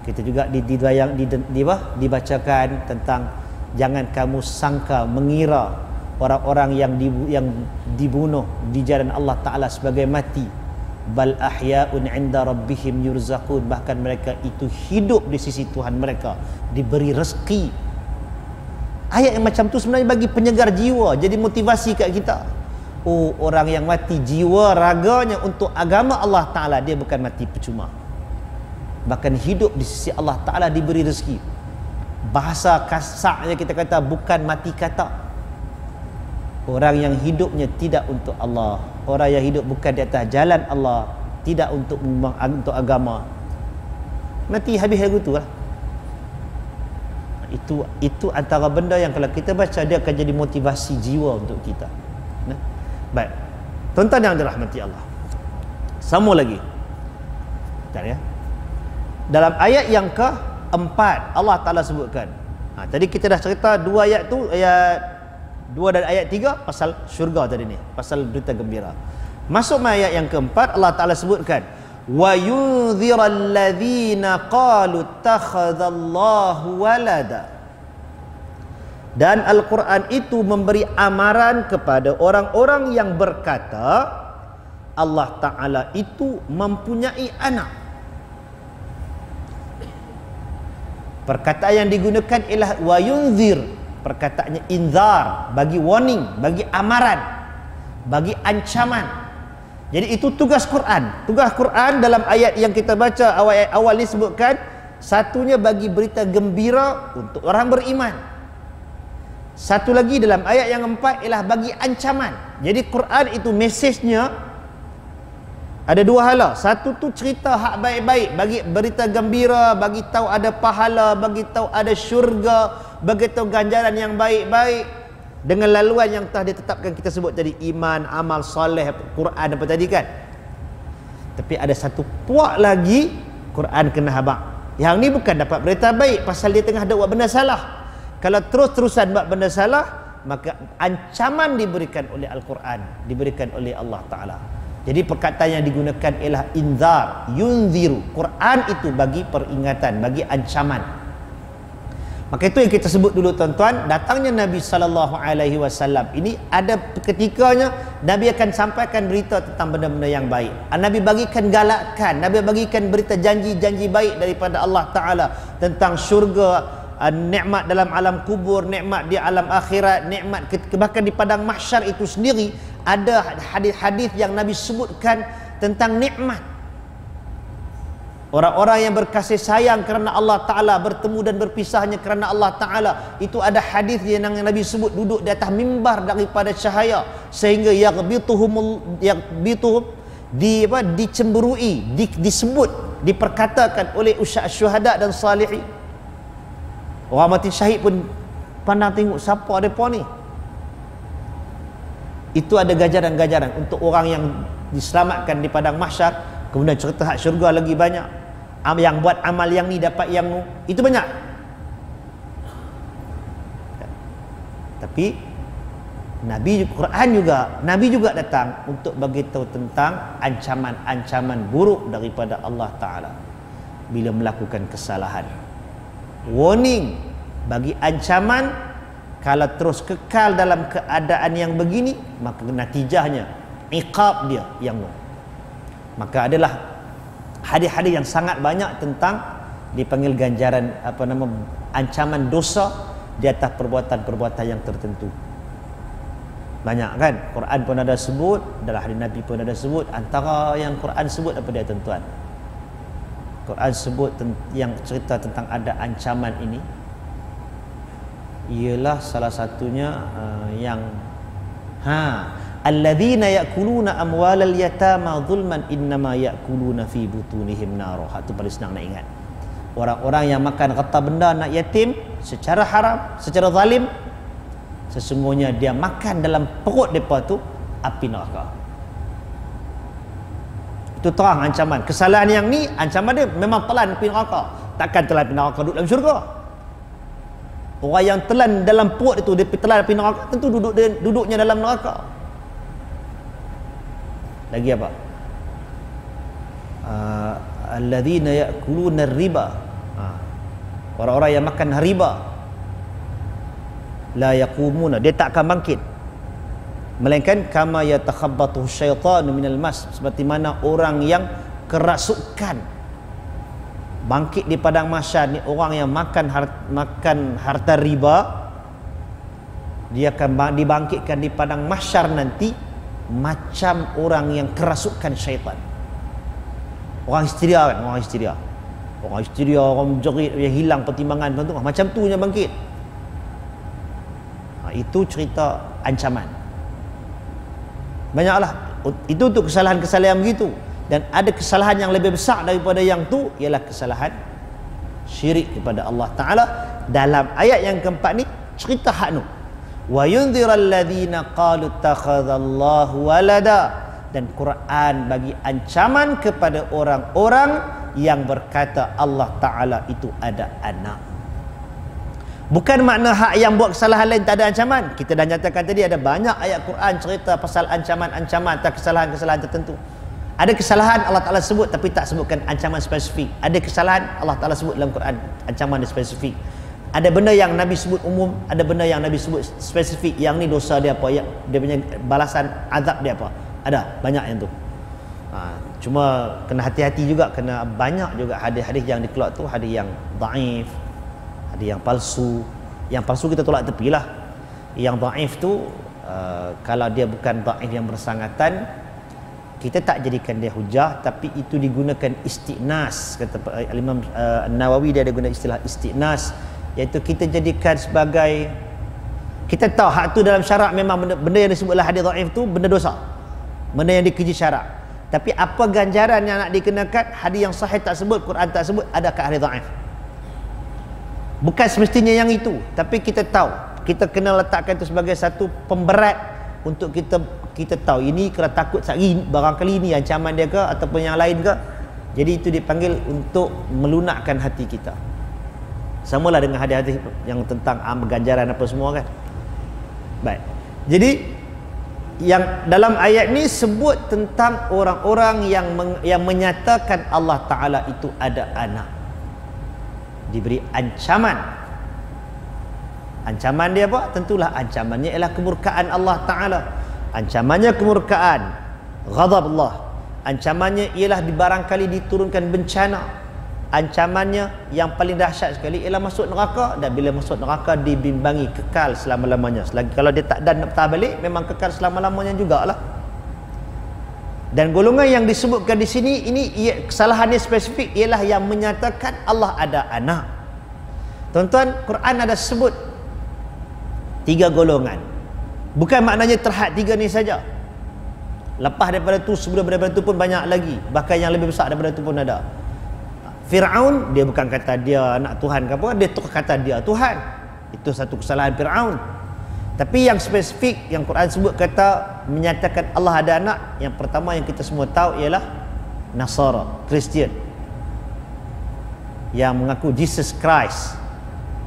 Kita juga di di, di, di, di, di dibacakan tentang jangan kamu sangka mengira orang-orang yang yang dibunuh di jalan Allah Taala sebagai mati. Bal ahya'un 'inda rabbihim yurzaqun. Bahkan mereka itu hidup di sisi Tuhan mereka. Diberi rezeki. Ayat yang macam tu sebenarnya bagi penyegar jiwa. Jadi motivasi kat kita. Oh orang yang mati jiwa raganya untuk agama Allah Taala. Dia bukan mati percuma. Bahkan hidup di sisi Allah Taala diberi rezeki bahasa kasarnya kita kata bukan mati kata orang yang hidupnya tidak untuk Allah orang yang hidup bukan di atas jalan Allah tidak untuk untuk agama. Mati habis lagu tu lah. Itu itu antara benda yang kalau kita baca dia akan jadi motivasi jiwa untuk kita. Nah. baik. Tuan-tuan yang dirahmati Allah. Sama lagi. Bentar ya. Dalam ayat yang keempat Allah Ta'ala sebutkan. Ha, tadi kita dah cerita dua ayat tu ayat dua dan ayat tiga pasal syurga tadi ni pasal berita gembira. Masuk ayat yang keempat Allah Ta'ala sebutkan wa yunzira alladhina qalu takhadallahu walada. Dan Al-Quran itu memberi amaran kepada orang-orang yang berkata Allah Ta'ala itu mempunyai anak perkataan yang digunakan ialah wa yunzir perkataannya inzar bagi warning bagi amaran bagi ancaman jadi itu tugas Quran. Tugas Quran dalam ayat yang kita baca awal awal ni sebutkan satunya bagi berita gembira untuk orang beriman. Satu lagi dalam ayat yang keempat ialah bagi ancaman. Jadi Quran itu mesejnya ada dua hala. Satu tu cerita hak baik-baik, bagi berita gembira, bagi tahu ada pahala, bagi tahu ada syurga, bagi tahu ganjaran yang baik-baik. Dengan laluan yang telah ditetapkan kita sebut tadi iman, amal soleh, Quran apa tadi kan? Tapi ada satu puak lagi Quran kena habak yang ni bukan dapat berita baik pasal dia tengah ada buat benda salah. Kalau terus-terusan buat benda salah maka ancaman diberikan oleh Al-Quran diberikan oleh Allah Ta'ala jadi perkataan yang digunakan ialah inzar, yunziru. Quran itu bagi peringatan, bagi ancaman. Maka itu yang kita sebut dulu tuan-tuan, datangnya Nabi sallallahu alaihi wasallam. Ini ada ketikanya Nabi akan sampaikan berita tentang benda-benda yang baik. Ah, Nabi bagikan galakan, Nabi bagikan berita janji-janji baik daripada Allah taala tentang syurga, ah, nikmat dalam alam kubur, nikmat di alam akhirat, nikmat bahkan di padang mahsyar itu sendiri ada hadis-hadis yang Nabi sebutkan tentang nikmat. Orang-orang yang berkasih sayang kerana Allah Ta'ala bertemu dan berpisahnya kerana Allah Ta'ala. Itu ada hadis yang Nabi sebut duduk di atas mimbar daripada cahaya. Sehingga yaghbituhum yaghbituhum di apa dicemburui di, disebut diperkatakan oleh usah syuhada dan salihin orang mati syahid pun pandang tengok siapa ada ni itu ada gajaran-gajaran untuk orang yang diselamatkan di padang mahsyar kemudian cerita hak syurga lagi banyak yang buat amal yang ni dapat yang nu itu banyak. Tapi Nabi Quran juga Nabi juga datang untuk bagi tahu tentang ancaman-ancaman buruk daripada Allah Taala bila melakukan kesalahan. Warning bagi ancaman kalau terus kekal dalam keadaan yang begini maka natijahnya iqab dia yang maka adalah hadis-hadis yang sangat banyak tentang dipanggil ganjaran apa nama ancaman dosa di atas perbuatan-perbuatan yang tertentu. Banyak kan? Quran pun ada sebut, dalam hadis Nabi pun ada sebut antara yang Quran sebut apa dia tuan-tuan? Quran sebut yang cerita tentang ada ancaman ini ialah salah satunya uh, yang ha alladzina ya'kuluna amwalal yatama zulman innama ya'kuluna fi butunihim nar ha tu paling senang nak ingat. Orang-orang yang makan harta benda anak yatim secara haram secara zalim sesungguhnya dia makan dalam perut depa tu api neraka. Itu terang ancaman. Kesalahan yang ni ancaman dia memang telan api neraka. Takkan telan api neraka duduk dalam syurga orang yang telan dalam perut itu dia telan api neraka tentu duduk duduknya dalam neraka. Lagi apa? Uh, alladzina ya'kuluna riba. Uh, orang-orang yang makan riba la yaqumuna dia tak akan bangkit. Melainkan kama yatakhabbatu syaitanu minal mas seperti mana orang yang kerasukan bangkit di padang mahsyar ni orang yang makan harta, makan harta riba dia akan dibangkitkan di padang mahsyar nanti macam orang yang kerasukan syaitan. Orang histeria kan? Orang histeria. Orang histeria orang jerit yang hilang pertimbangan tu macam tu yang bangkit. Ha, itu cerita ancaman. Banyaklah. Itu untuk kesalahan-kesalahan begitu dan ada kesalahan yang lebih besar daripada yang tu ialah kesalahan syirik kepada Allah Ta'ala. Dalam ayat yang keempat ni cerita hak nu. Wa yunziral ladzina qalu takhadallahu walada. Dan Quran bagi ancaman kepada orang-orang yang berkata Allah Taala itu ada anak. Bukan makna hak yang buat kesalahan lain tak ada ancaman. Kita dah nyatakan tadi ada banyak ayat Quran cerita pasal ancaman-ancaman atau kesalahan-kesalahan tertentu ada kesalahan Allah Taala sebut tapi tak sebutkan ancaman spesifik. Ada kesalahan Allah Taala sebut dalam Quran ancaman spesifik. Ada benda yang Nabi sebut umum ada benda yang Nabi sebut spesifik. Yang ni dosa dia apa? Ya dia punya balasan azab dia apa? Ada banyak yang tu. Ha, cuma kena hati-hati juga kena banyak juga hadis-hadis yang dikeluar tu hadis yang daif hadis yang palsu. Yang palsu kita tolak tepi lah. Yang daif tu uh, kalau dia bukan daif yang bersangatan kita tak jadikan dia hujah tapi itu digunakan istiqnas kata Imam uh, Nawawi dia ada guna istilah istiqnas. Iaitu kita jadikan sebagai kita tahu hak tu dalam syarak memang benda, benda yang disebutlah hadis dhaif tu benda dosa. Benda yang dikeji syarak. Tapi apa ganjaran yang nak dikenakan? Hadis yang sahih tak sebut Quran tak sebut ada kat hadis dhaif? Bukan semestinya yang itu tapi kita tahu. Kita kena letakkan itu sebagai satu pemberat untuk kita kita tahu ini kerana takut sehari barangkali ini ancaman dia ke ataupun yang lain ke jadi itu dipanggil untuk melunakkan hati kita samalah dengan hadis-hadis yang tentang am ganjaran apa semua kan baik jadi yang dalam ayat ni sebut tentang orang-orang yang meng, yang menyatakan Allah Taala itu ada anak. Diberi ancaman. Ancaman dia apa? Tentulah ancamannya ialah kemurkaan Allah Taala. Ancamannya kemurkaan, ghadab Allah. Ancamannya ialah dibarangkali diturunkan bencana. Ancamannya yang paling dahsyat sekali ialah masuk neraka. Dan bila masuk neraka dibimbangi kekal selama-lamanya. Selagi kalau dia tak dan tak balik memang kekal selama-lamanya jugalah. Dan golongan yang disebutkan di sini ini kesalahan yang spesifik ialah yang menyatakan Allah ada anak. Tuan-tuan Quran ada sebut tiga golongan bukan maknanya terhad tiga ni saja. Lepas daripada tu sebelum daripada tu pun banyak lagi. Bahkan yang lebih besar daripada tu pun ada. Fir'aun dia bukan kata dia anak Tuhan ke apa dia tu kata dia Tuhan. Itu satu kesalahan Fir'aun. Tapi yang spesifik yang Quran sebut kata menyatakan Allah ada anak yang pertama yang kita semua tahu ialah Nasara Kristian. Yang mengaku Jesus Christ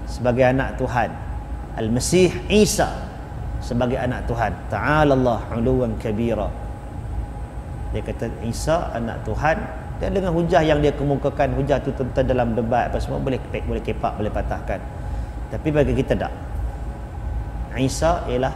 sebagai anak Tuhan. Al-Masih Isa sebagai anak Tuhan. Ta'ala Allah uluwan kabira. Dia kata Isa anak Tuhan dan dengan hujah yang dia kemukakan hujah tu tentang dalam debat apa semua boleh boleh kepak boleh patahkan. Tapi bagi kita tak. Isa ialah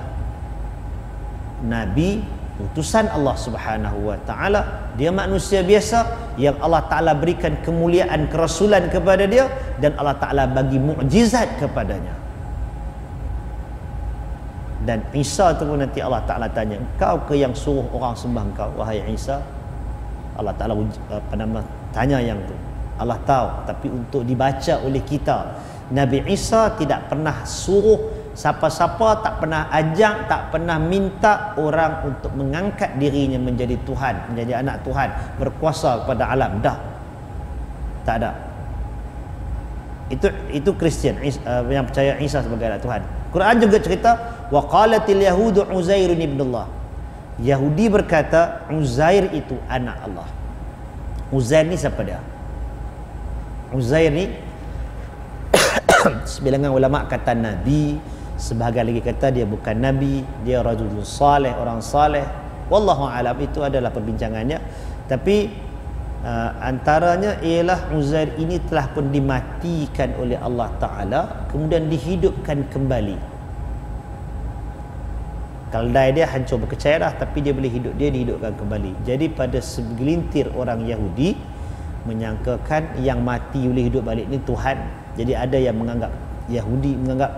nabi utusan Allah Subhanahu wa taala. Dia manusia biasa yang Allah taala berikan kemuliaan kerasulan kepada dia dan Allah taala bagi mukjizat kepadanya dan Isa tu pun nanti Allah taala tanya kau ke yang suruh orang sembah kau wahai Isa Allah Ta'ala apa nama, tanya yang tu. Allah tahu tapi untuk dibaca oleh kita Nabi Isa tidak pernah suruh siapa-siapa tak pernah ajak tak pernah minta orang untuk mengangkat dirinya menjadi Tuhan menjadi anak Tuhan berkuasa kepada alam. Dah. Tak ada. Itu itu Kristian uh, yang percaya Isa sebagai anak Tuhan Quran juga cerita wa qalatil yahudu Uzair ibn Allah Yahudi berkata Uzair itu anak Allah. Uzair ni siapa dia? Uzair ni sebilangan ulama kata nabi, sebahagian lagi kata dia bukan nabi, dia rajul saleh, orang saleh. Wallahu alam itu adalah perbincangannya. Tapi uh, antaranya ialah Uzair ini telah pun dimatikan oleh Allah Taala kemudian dihidupkan kembali. Keldai dia hancur berkecairan tapi dia boleh hidup dia dihidupkan kembali. Jadi pada segelintir orang Yahudi menyangkakan yang mati boleh hidup balik ni Tuhan. Jadi ada yang menganggap Yahudi menganggap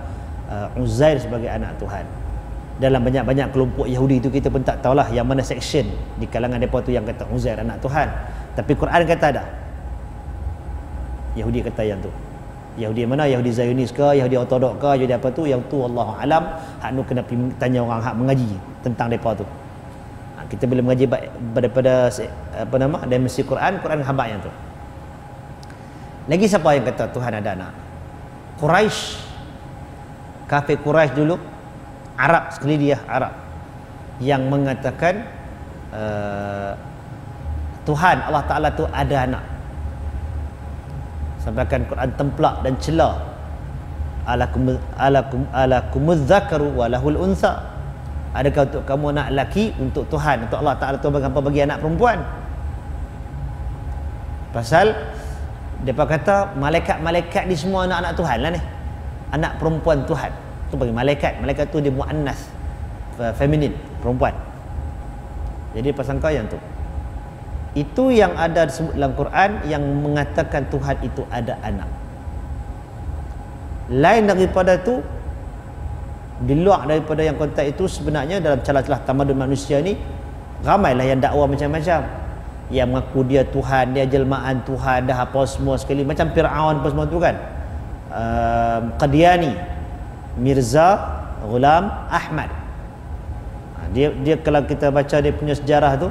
uh, Uzair sebagai anak Tuhan. Dalam banyak-banyak kelompok Yahudi itu kita pun tak tahulah yang mana section di kalangan mereka tu yang kata Uzair anak Tuhan tapi Quran kata ada Yahudi kata yang tu. Yahudi mana? Yahudi Zionis ke? Yahudi Ortodok ke? Yahudi apa tu? Yang tu Allah alam. Hak nu kena tanya orang hak mengaji tentang depa tu. Ha, kita boleh mengaji daripada apa nama? Dari mesti Quran Quran hamba yang tu. Lagi siapa yang kata Tuhan ada anak Quraisy kafir Quraisy dulu. Arab sekali dia Arab. Yang mengatakan uh, Tuhan Allah Taala tu ada anak. Sampaikan Quran templak dan celah alakum alakum alakum dzakaru wa lahul unsa. Adakah untuk kamu anak lelaki? Untuk Tuhan untuk Allah Taala tu bagi bagi anak perempuan. Pasal depa kata malaikat-malaikat di semua anak-anak Tuhan lah ni. Anak perempuan Tuhan. Tu bagi malaikat. Malaikat tu dia muannas feminin perempuan. Jadi pasangka yang tu itu yang ada disebut dalam Quran yang mengatakan Tuhan itu ada anak. Lain daripada itu di luar daripada yang konteks itu sebenarnya dalam celah-celah tamadun manusia ni ramailah yang dakwa macam-macam. Yang mengaku dia Tuhan dia jelmaan Tuhan dah apa semua sekali. Macam Fir'aun apa semua tu kan? Uh, Qadiani Mirza Ghulam Ahmad. Ha, dia dia kalau kita baca dia punya sejarah tu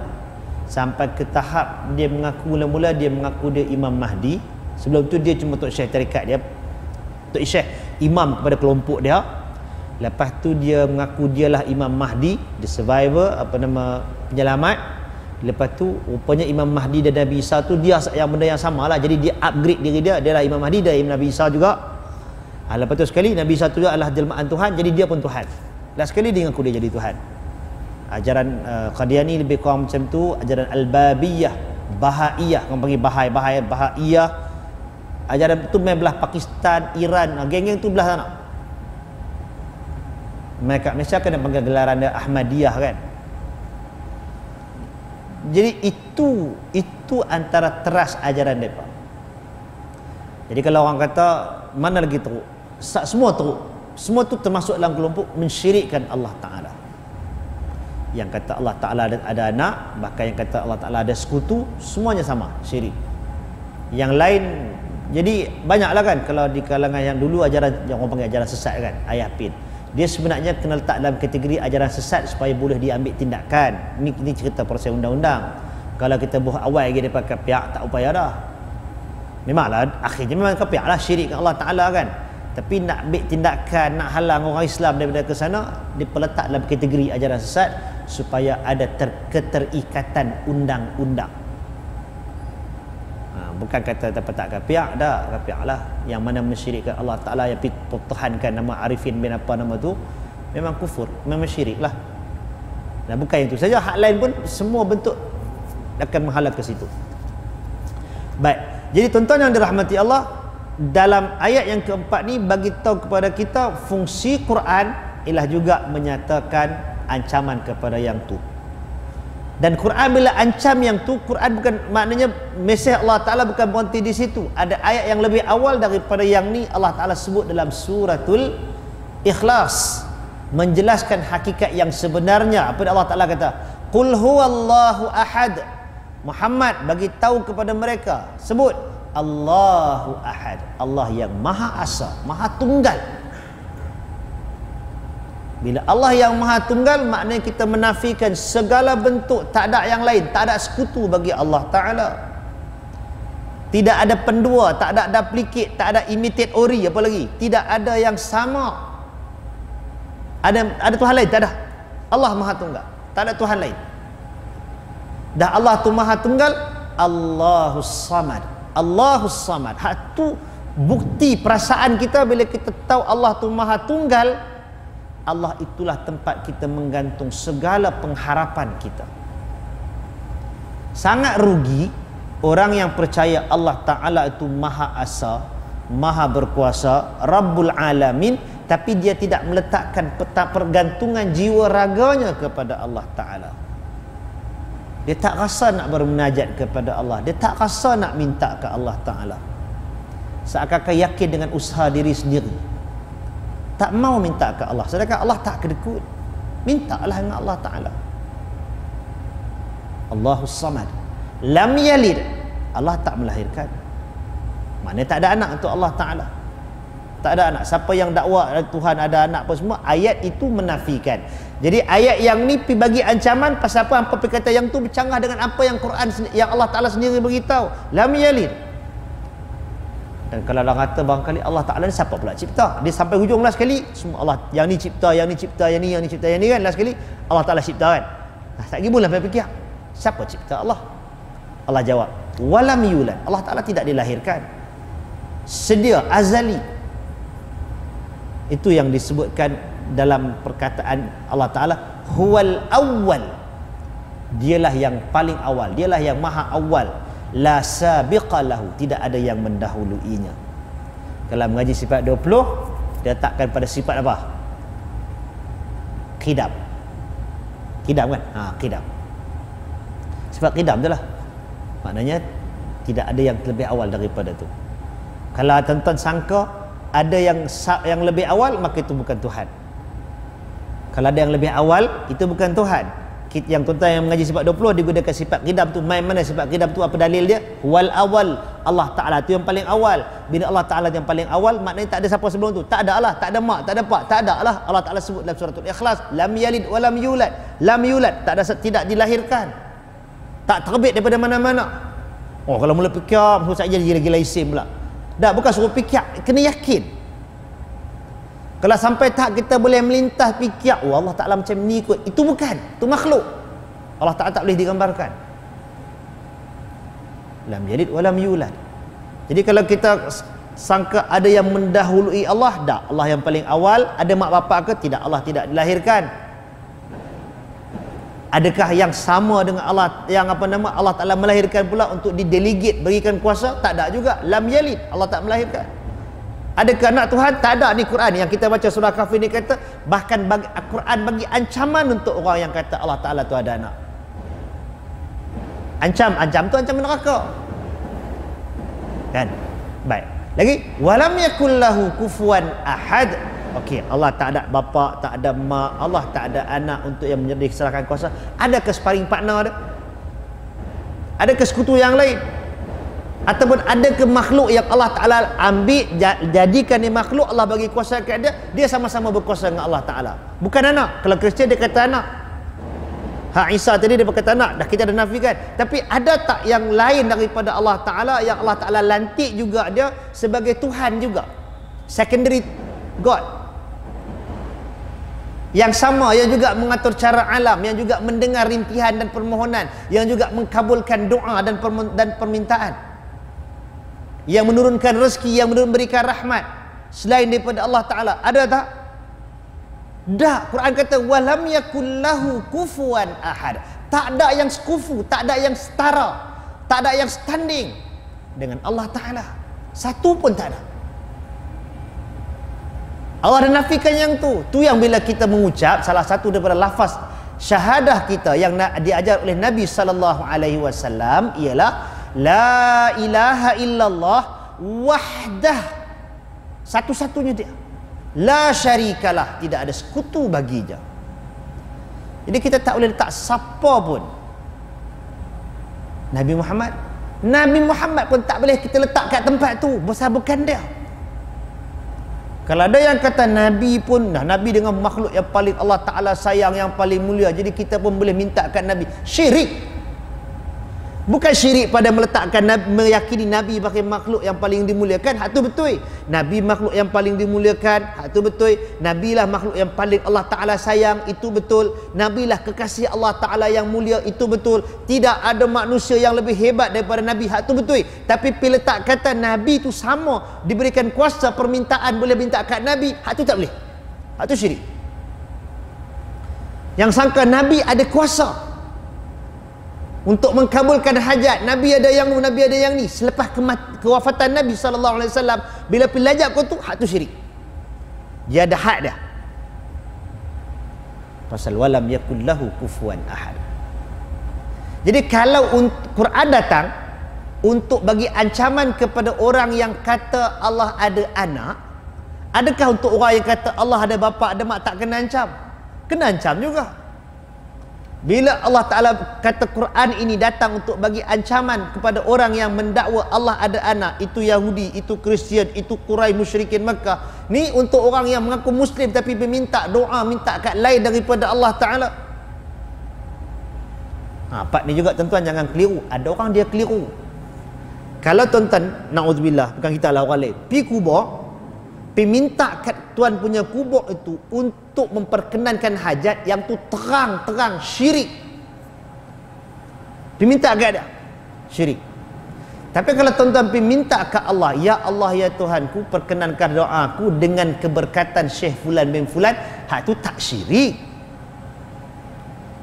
sampai ke tahap dia mengaku mula-mula dia mengaku dia Imam Mahdi. Sebelum tu dia cuma Tok Syekh tarikat dia. Tok Syekh imam kepada kelompok dia. Lepas tu dia mengaku dialah Imam Mahdi the survivor apa nama penyelamat. Lepas tu rupanya Imam Mahdi dan Nabi Isa tu dia yang benda yang sama lah. Jadi dia upgrade diri dia dia lah Imam Mahdi dan Imam Nabi Isa juga. Ha, lepas tu sekali Nabi Isa tu adalah jelmaan Tuhan jadi dia pun Tuhan. Last sekali dia mengaku dia jadi Tuhan ajaran uh, Qadiani lebih kurang macam tu. Ajaran Al-Babiyah Bahaiyah. Orang panggil Bahai Bahai Bahaiyah. Ajaran tu main belah Pakistan Iran. Geng-geng tu belah sana mereka Malaysia kena panggil gelaran dia Ahmadiyah kan? Jadi itu itu antara teras ajaran mereka. Jadi kalau orang kata mana lagi teruk? Semua teruk. Semua tu termasuk dalam kelompok mensyirikkan Allah Ta'ala yang kata Allah Ta'ala ada, ada anak bahkan yang kata Allah Ta'ala ada sekutu semuanya sama syirik. Yang lain jadi banyaklah kan kalau di kalangan yang dulu ajaran yang orang panggil ajaran sesat kan ayah pin. Dia sebenarnya kena letak dalam kategori ajaran sesat supaya boleh diambil tindakan. Ini, ini cerita proses undang-undang. Kalau kita buat awal lagi daripada pihak tak upaya dah. Memanglah akhirnya memang pihak lah syirik Allah Ta'ala kan. Tapi nak ambil tindakan nak halang orang Islam daripada ke sana diperletak dalam kategori ajaran sesat supaya ada ter keterikatan undang-undang. Ha, bukan kata dapat tak kapiak dah kapiak lah. Yang mana mensyirikkan Allah Ta'ala yang pertahankan nama Arifin bin apa nama tu memang kufur memang syirik lah. Dan bukan itu saja hak lain pun semua bentuk akan menghalang ke situ. Baik jadi tuan-tuan yang dirahmati Allah dalam ayat yang keempat ni bagi tahu kepada kita fungsi Quran ialah juga menyatakan ancaman kepada yang tu. Dan Quran bila ancam yang tu Quran bukan maknanya mesej Allah Taala bukan berhenti di situ. Ada ayat yang lebih awal daripada yang ni Allah Taala sebut dalam suratul ikhlas. Menjelaskan hakikat yang sebenarnya. Apa Allah Taala kata? Qul huwallahu ahad. Muhammad bagi tahu kepada mereka. Sebut Allahu ahad. Allah yang maha asa maha tunggal bila Allah yang maha tunggal maknanya kita menafikan segala bentuk tak ada yang lain, tak ada sekutu bagi Allah Taala. Tidak ada pendua, tak ada duplicate, tak ada imitate ori apa lagi. Tidak ada yang sama. Ada ada Tuhan lain tak ada. Allah maha tunggal. Tak ada Tuhan lain. Dah Allah tu maha tunggal, Allahus Samad. Allahus Samad. Hak tu bukti perasaan kita bila kita tahu Allah tu maha tunggal, Allah itulah tempat kita menggantung segala pengharapan kita. Sangat rugi orang yang percaya Allah Taala itu Maha Asa, Maha Berkuasa, Rabbul Alamin tapi dia tidak meletakkan peta pergantungan jiwa raganya kepada Allah Taala. Dia tak rasa nak bermunajat kepada Allah. Dia tak rasa nak minta ke Allah Taala. Seakan-akan yakin dengan usaha diri sendiri tak mau minta ke Allah. Sedangkan Allah tak kedekut. Mintalah dengan Allah Ta'ala. Allahus Samad. Lam yalid. Allah tak melahirkan. Mana tak ada anak untuk Allah Ta'ala? Tak ada anak. Siapa yang dakwa Tuhan ada anak apa semua ayat itu menafikan. Jadi ayat yang ni pi bagi ancaman pasal apa? Apa kata yang tu bercanggah dengan apa yang Quran yang Allah Taala sendiri beritahu. Lam yalid dan kalau orang kata barangkali Allah Ta'ala ni siapa pula cipta? Dia sampai hujung last sekali semua Allah yang ni cipta yang ni cipta yang ni yang ni cipta yang ni kan last sekali Allah Ta'ala cipta kan. Nah, tak pergi mula fikir siapa cipta Allah? Allah jawab walam yulad. Allah Ta'ala tidak dilahirkan. Sedia azali. Itu yang disebutkan dalam perkataan Allah Ta'ala huwal awal dialah yang paling awal dialah yang maha awal la sabiqa lahu. Tidak ada yang mendahuluinya. Kalau mengaji sifat 20 dia takkan pada sifat apa? Qidam qidam kan? Ha qidam sifat qidam tu lah. Maknanya tidak ada yang lebih awal daripada tu. Kalau tuan-tuan sangka ada yang yang lebih awal maka itu bukan Tuhan. Kalau ada yang lebih awal itu bukan Tuhan yang tuan-tuan yang mengaji sifat 20 digunakan sifat qidam tu. Main mana sifat qidam tu? Apa dalil dia? Wal awal. Allah Taala tu yang paling awal. Bila Allah Taala yang paling awal maknanya tak ada siapa sebelum tu. Tak ada Allah tak ada mak tak ada pak tak ada Allah. Allah Taala sebut dalam suratul ikhlas lam yalid wa lam yulad. Lam yulad tak ada tidak dilahirkan. Tak terbit daripada mana-mana. Oh kalau mula fikir mesti saja gila-gila isim pula. Dah bukan suruh fikir kena yakin kalau sampai tak kita boleh melintas fikir, oh Allah Ta'ala macam ni kot. Itu bukan. Itu makhluk. Allah Ta'ala tak boleh digambarkan. Lam yalid walam yulad. Jadi kalau kita sangka ada yang mendahului Allah, tak. Allah yang paling awal. Ada mak bapak ke? Tidak. Allah tidak dilahirkan. Adakah yang sama dengan Allah yang apa nama Allah Taala melahirkan pula untuk didelegate berikan kuasa? Tak ada juga. Lam yalid. Allah tak melahirkan. Adakah anak Tuhan? Tak ada di Quran yang kita baca surah kafir ni kata bahkan bagi Al-Quran bagi ancaman untuk orang yang kata Allah Taala tu ada anak. Ancam, ancam tu ancam neraka. Kan? Baik. Lagi walam yakul lahu kufuwan ahad. Okey, Allah tak ada bapa, tak ada mak, Allah tak ada anak untuk yang menjadi serahkan kuasa. Ada ke sparring partner ada? Ada ke sekutu yang lain? Ataupun ada ke makhluk yang Allah Ta'ala ambil jadikan dia makhluk Allah bagi kuasa ke dia dia sama-sama berkuasa dengan Allah Ta'ala. Bukan anak. Kalau Kristian dia kata anak. Ha Isa tadi dia berkata anak. Dah kita dah nafikan. Tapi ada tak yang lain daripada Allah Ta'ala yang Allah Ta'ala lantik juga dia sebagai Tuhan juga? Secondary God. Yang sama yang juga mengatur cara alam yang juga mendengar rintihan dan permohonan yang juga mengkabulkan doa dan permintaan yang menurunkan rezeki yang memberikan rahmat. Selain daripada Allah taala ada tak? Dah Quran kata walam yakullahu kufuwan ahad. Tak ada yang sekufu tak ada yang setara tak ada yang standing dengan Allah taala. Satu pun tak ada. Allah dah nafikan yang tu. Tu yang bila kita mengucap salah satu daripada lafaz syahadah kita yang diajar oleh Nabi sallallahu alaihi wasallam ialah La ilaha illallah wahdah. Satu-satunya dia. La syarikalah. Tidak ada sekutu bagi dia Jadi kita tak boleh letak siapa pun. Nabi Muhammad. Nabi Muhammad pun tak boleh kita letak kat tempat tu. Besar bukan dia. Kalau ada yang kata Nabi pun dah Nabi dengan makhluk yang paling Allah Ta'ala sayang yang paling mulia. Jadi kita pun boleh minta kat Nabi. Syirik Bukan syirik pada meletakkan Nabi, meyakini Nabi sebagai makhluk yang paling dimuliakan. Hak tu betul. Nabi makhluk yang paling dimuliakan. Hak tu betul. Nabi lah makhluk yang paling Allah Ta'ala sayang. Itu betul. Nabi lah kekasih Allah Ta'ala yang mulia. Itu betul. Tidak ada manusia yang lebih hebat daripada Nabi. Hak tu betul. Tapi bila tak kata Nabi tu sama. Diberikan kuasa permintaan boleh minta kat Nabi. Hak tu tak boleh. Hak tu syirik. Yang sangka Nabi ada kuasa untuk mengkabulkan hajat Nabi ada yang Nabi ada yang ni. Selepas kemat, kewafatan Nabi sallallahu alaihi wasallam bila pelajak kau tu hak tu syirik. Dia ada hak dah. Pasal walam yakul lahu kufuwan ahad. Jadi kalau Quran datang untuk bagi ancaman kepada orang yang kata Allah ada anak adakah untuk orang yang kata Allah ada bapa ada mak tak kena ancam? Kena ancam juga bila Allah Ta'ala kata Quran ini datang untuk bagi ancaman kepada orang yang mendakwa Allah ada anak. Itu Yahudi, itu Kristian, itu Quraisy musyrikin Makkah. Ni untuk orang yang mengaku Muslim tapi meminta doa, minta kat lain daripada Allah Ta'ala. Ha, part ni juga tuan-tuan jangan keliru. Ada orang dia keliru. kalau tuan-tuan naudzubillah bukan kita lah orang lain pi kubur pi minta kat tuan punya kubur itu untuk memperkenankan hajat yang tu terang-terang syirik. Pi minta kat dia syirik. Tapi kalau tuan-tuan pi minta ke Allah ya Allah ya Tuhanku perkenankan doaku dengan keberkatan Syekh fulan bin fulan hak tu tak syirik.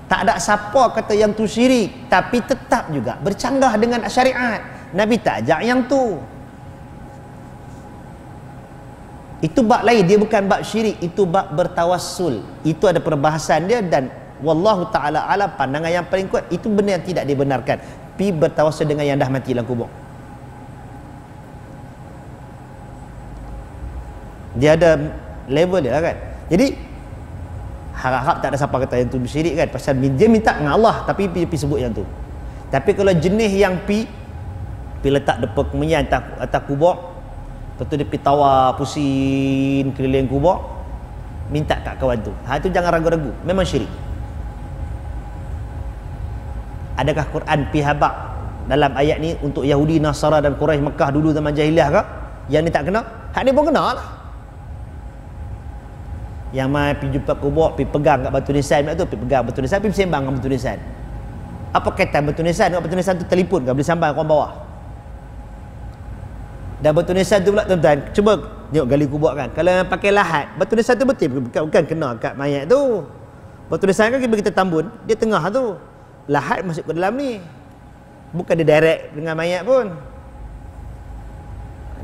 Tak ada siapa kata yang tu syirik. Tapi tetap juga bercanggah dengan syariat. Nabi tak ajak yang tu itu bab lain dia bukan bab syirik itu bab bertawassul. Itu ada perbahasan dia dan wallahu taala alam pandangan yang paling kuat itu benda yang tidak dibenarkan. Pi bertawassul dengan yang dah mati dalam kubur. Dia ada level dia lah kan. Jadi harap-harap tak ada siapa kata yang tu syirik kan. Pasal dia minta dengan Allah tapi pi, pi sebut yang tu. Tapi kalau jenis yang pi pergi letak depan kemenyan atas, atas kubur lepas tu dia pergi tawar pusing keliling kubur minta kat kawan tu. Ha tu jangan ragu-ragu. Memang syirik. Adakah Quran pihabak dalam ayat ni untuk Yahudi, Nasara dan Quraisy Mekah dulu zaman jahiliah ke yang ni tak kena? Hak ni pun kena lah. Yang mai pergi jumpa kubur pergi pegang kat batu nisan tu pergi pegang batu nisan pergi sembang dengan batu nisan apa kaitan batu nisan batu nisan tu? Telefon ke? Boleh sambang orang bawah dan batu nisan tu pula tuan-tuan cuba tengok gali kubur kan. Kalau yang pakai lahat batu nisan tu betul bukan, bukan kena kat mayat tu. Batu nisan kan kita tambun dia tengah tu. Lahat masuk ke dalam ni. Bukan dia direct dengan mayat pun.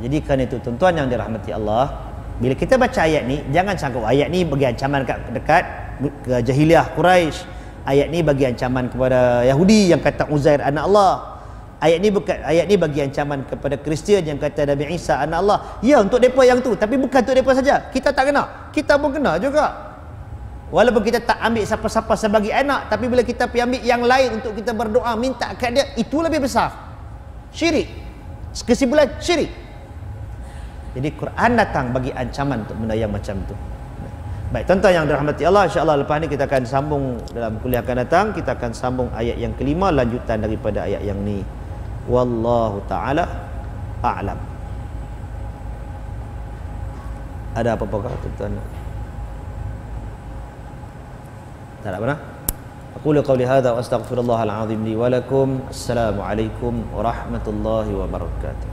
Jadi kerana itu tuan-tuan yang dirahmati Allah bila kita baca ayat ni jangan sangka ayat ni bagi ancaman kat dekat ke jahiliah Quraisy. Ayat ni bagi ancaman kepada Yahudi yang kata Uzair anak Allah Ayat ni bukan ayat ni bagi ancaman kepada Kristian yang kata Nabi Isa anak Allah. Ya untuk depa yang tu, tapi bukan untuk depa saja. Kita tak kena. Kita pun kena juga. Walaupun kita tak ambil siapa-siapa sebagai anak, tapi bila kita pergi ambil yang lain untuk kita berdoa minta kat dia, itu lebih besar. Syirik. Kesimpulan syirik. Jadi Quran datang bagi ancaman untuk benda yang macam tu. Baik, tuan-tuan yang dirahmati Allah, insya-Allah lepas ni kita akan sambung dalam kuliah akan datang, kita akan sambung ayat yang kelima lanjutan daripada ayat yang ni wallahu taala a'lam ada apa-apa kata tuan tak ada mana أقول قولي هذا وأستغفر الله العظيم لي ولكم السلام عليكم ورحمة الله وبركاته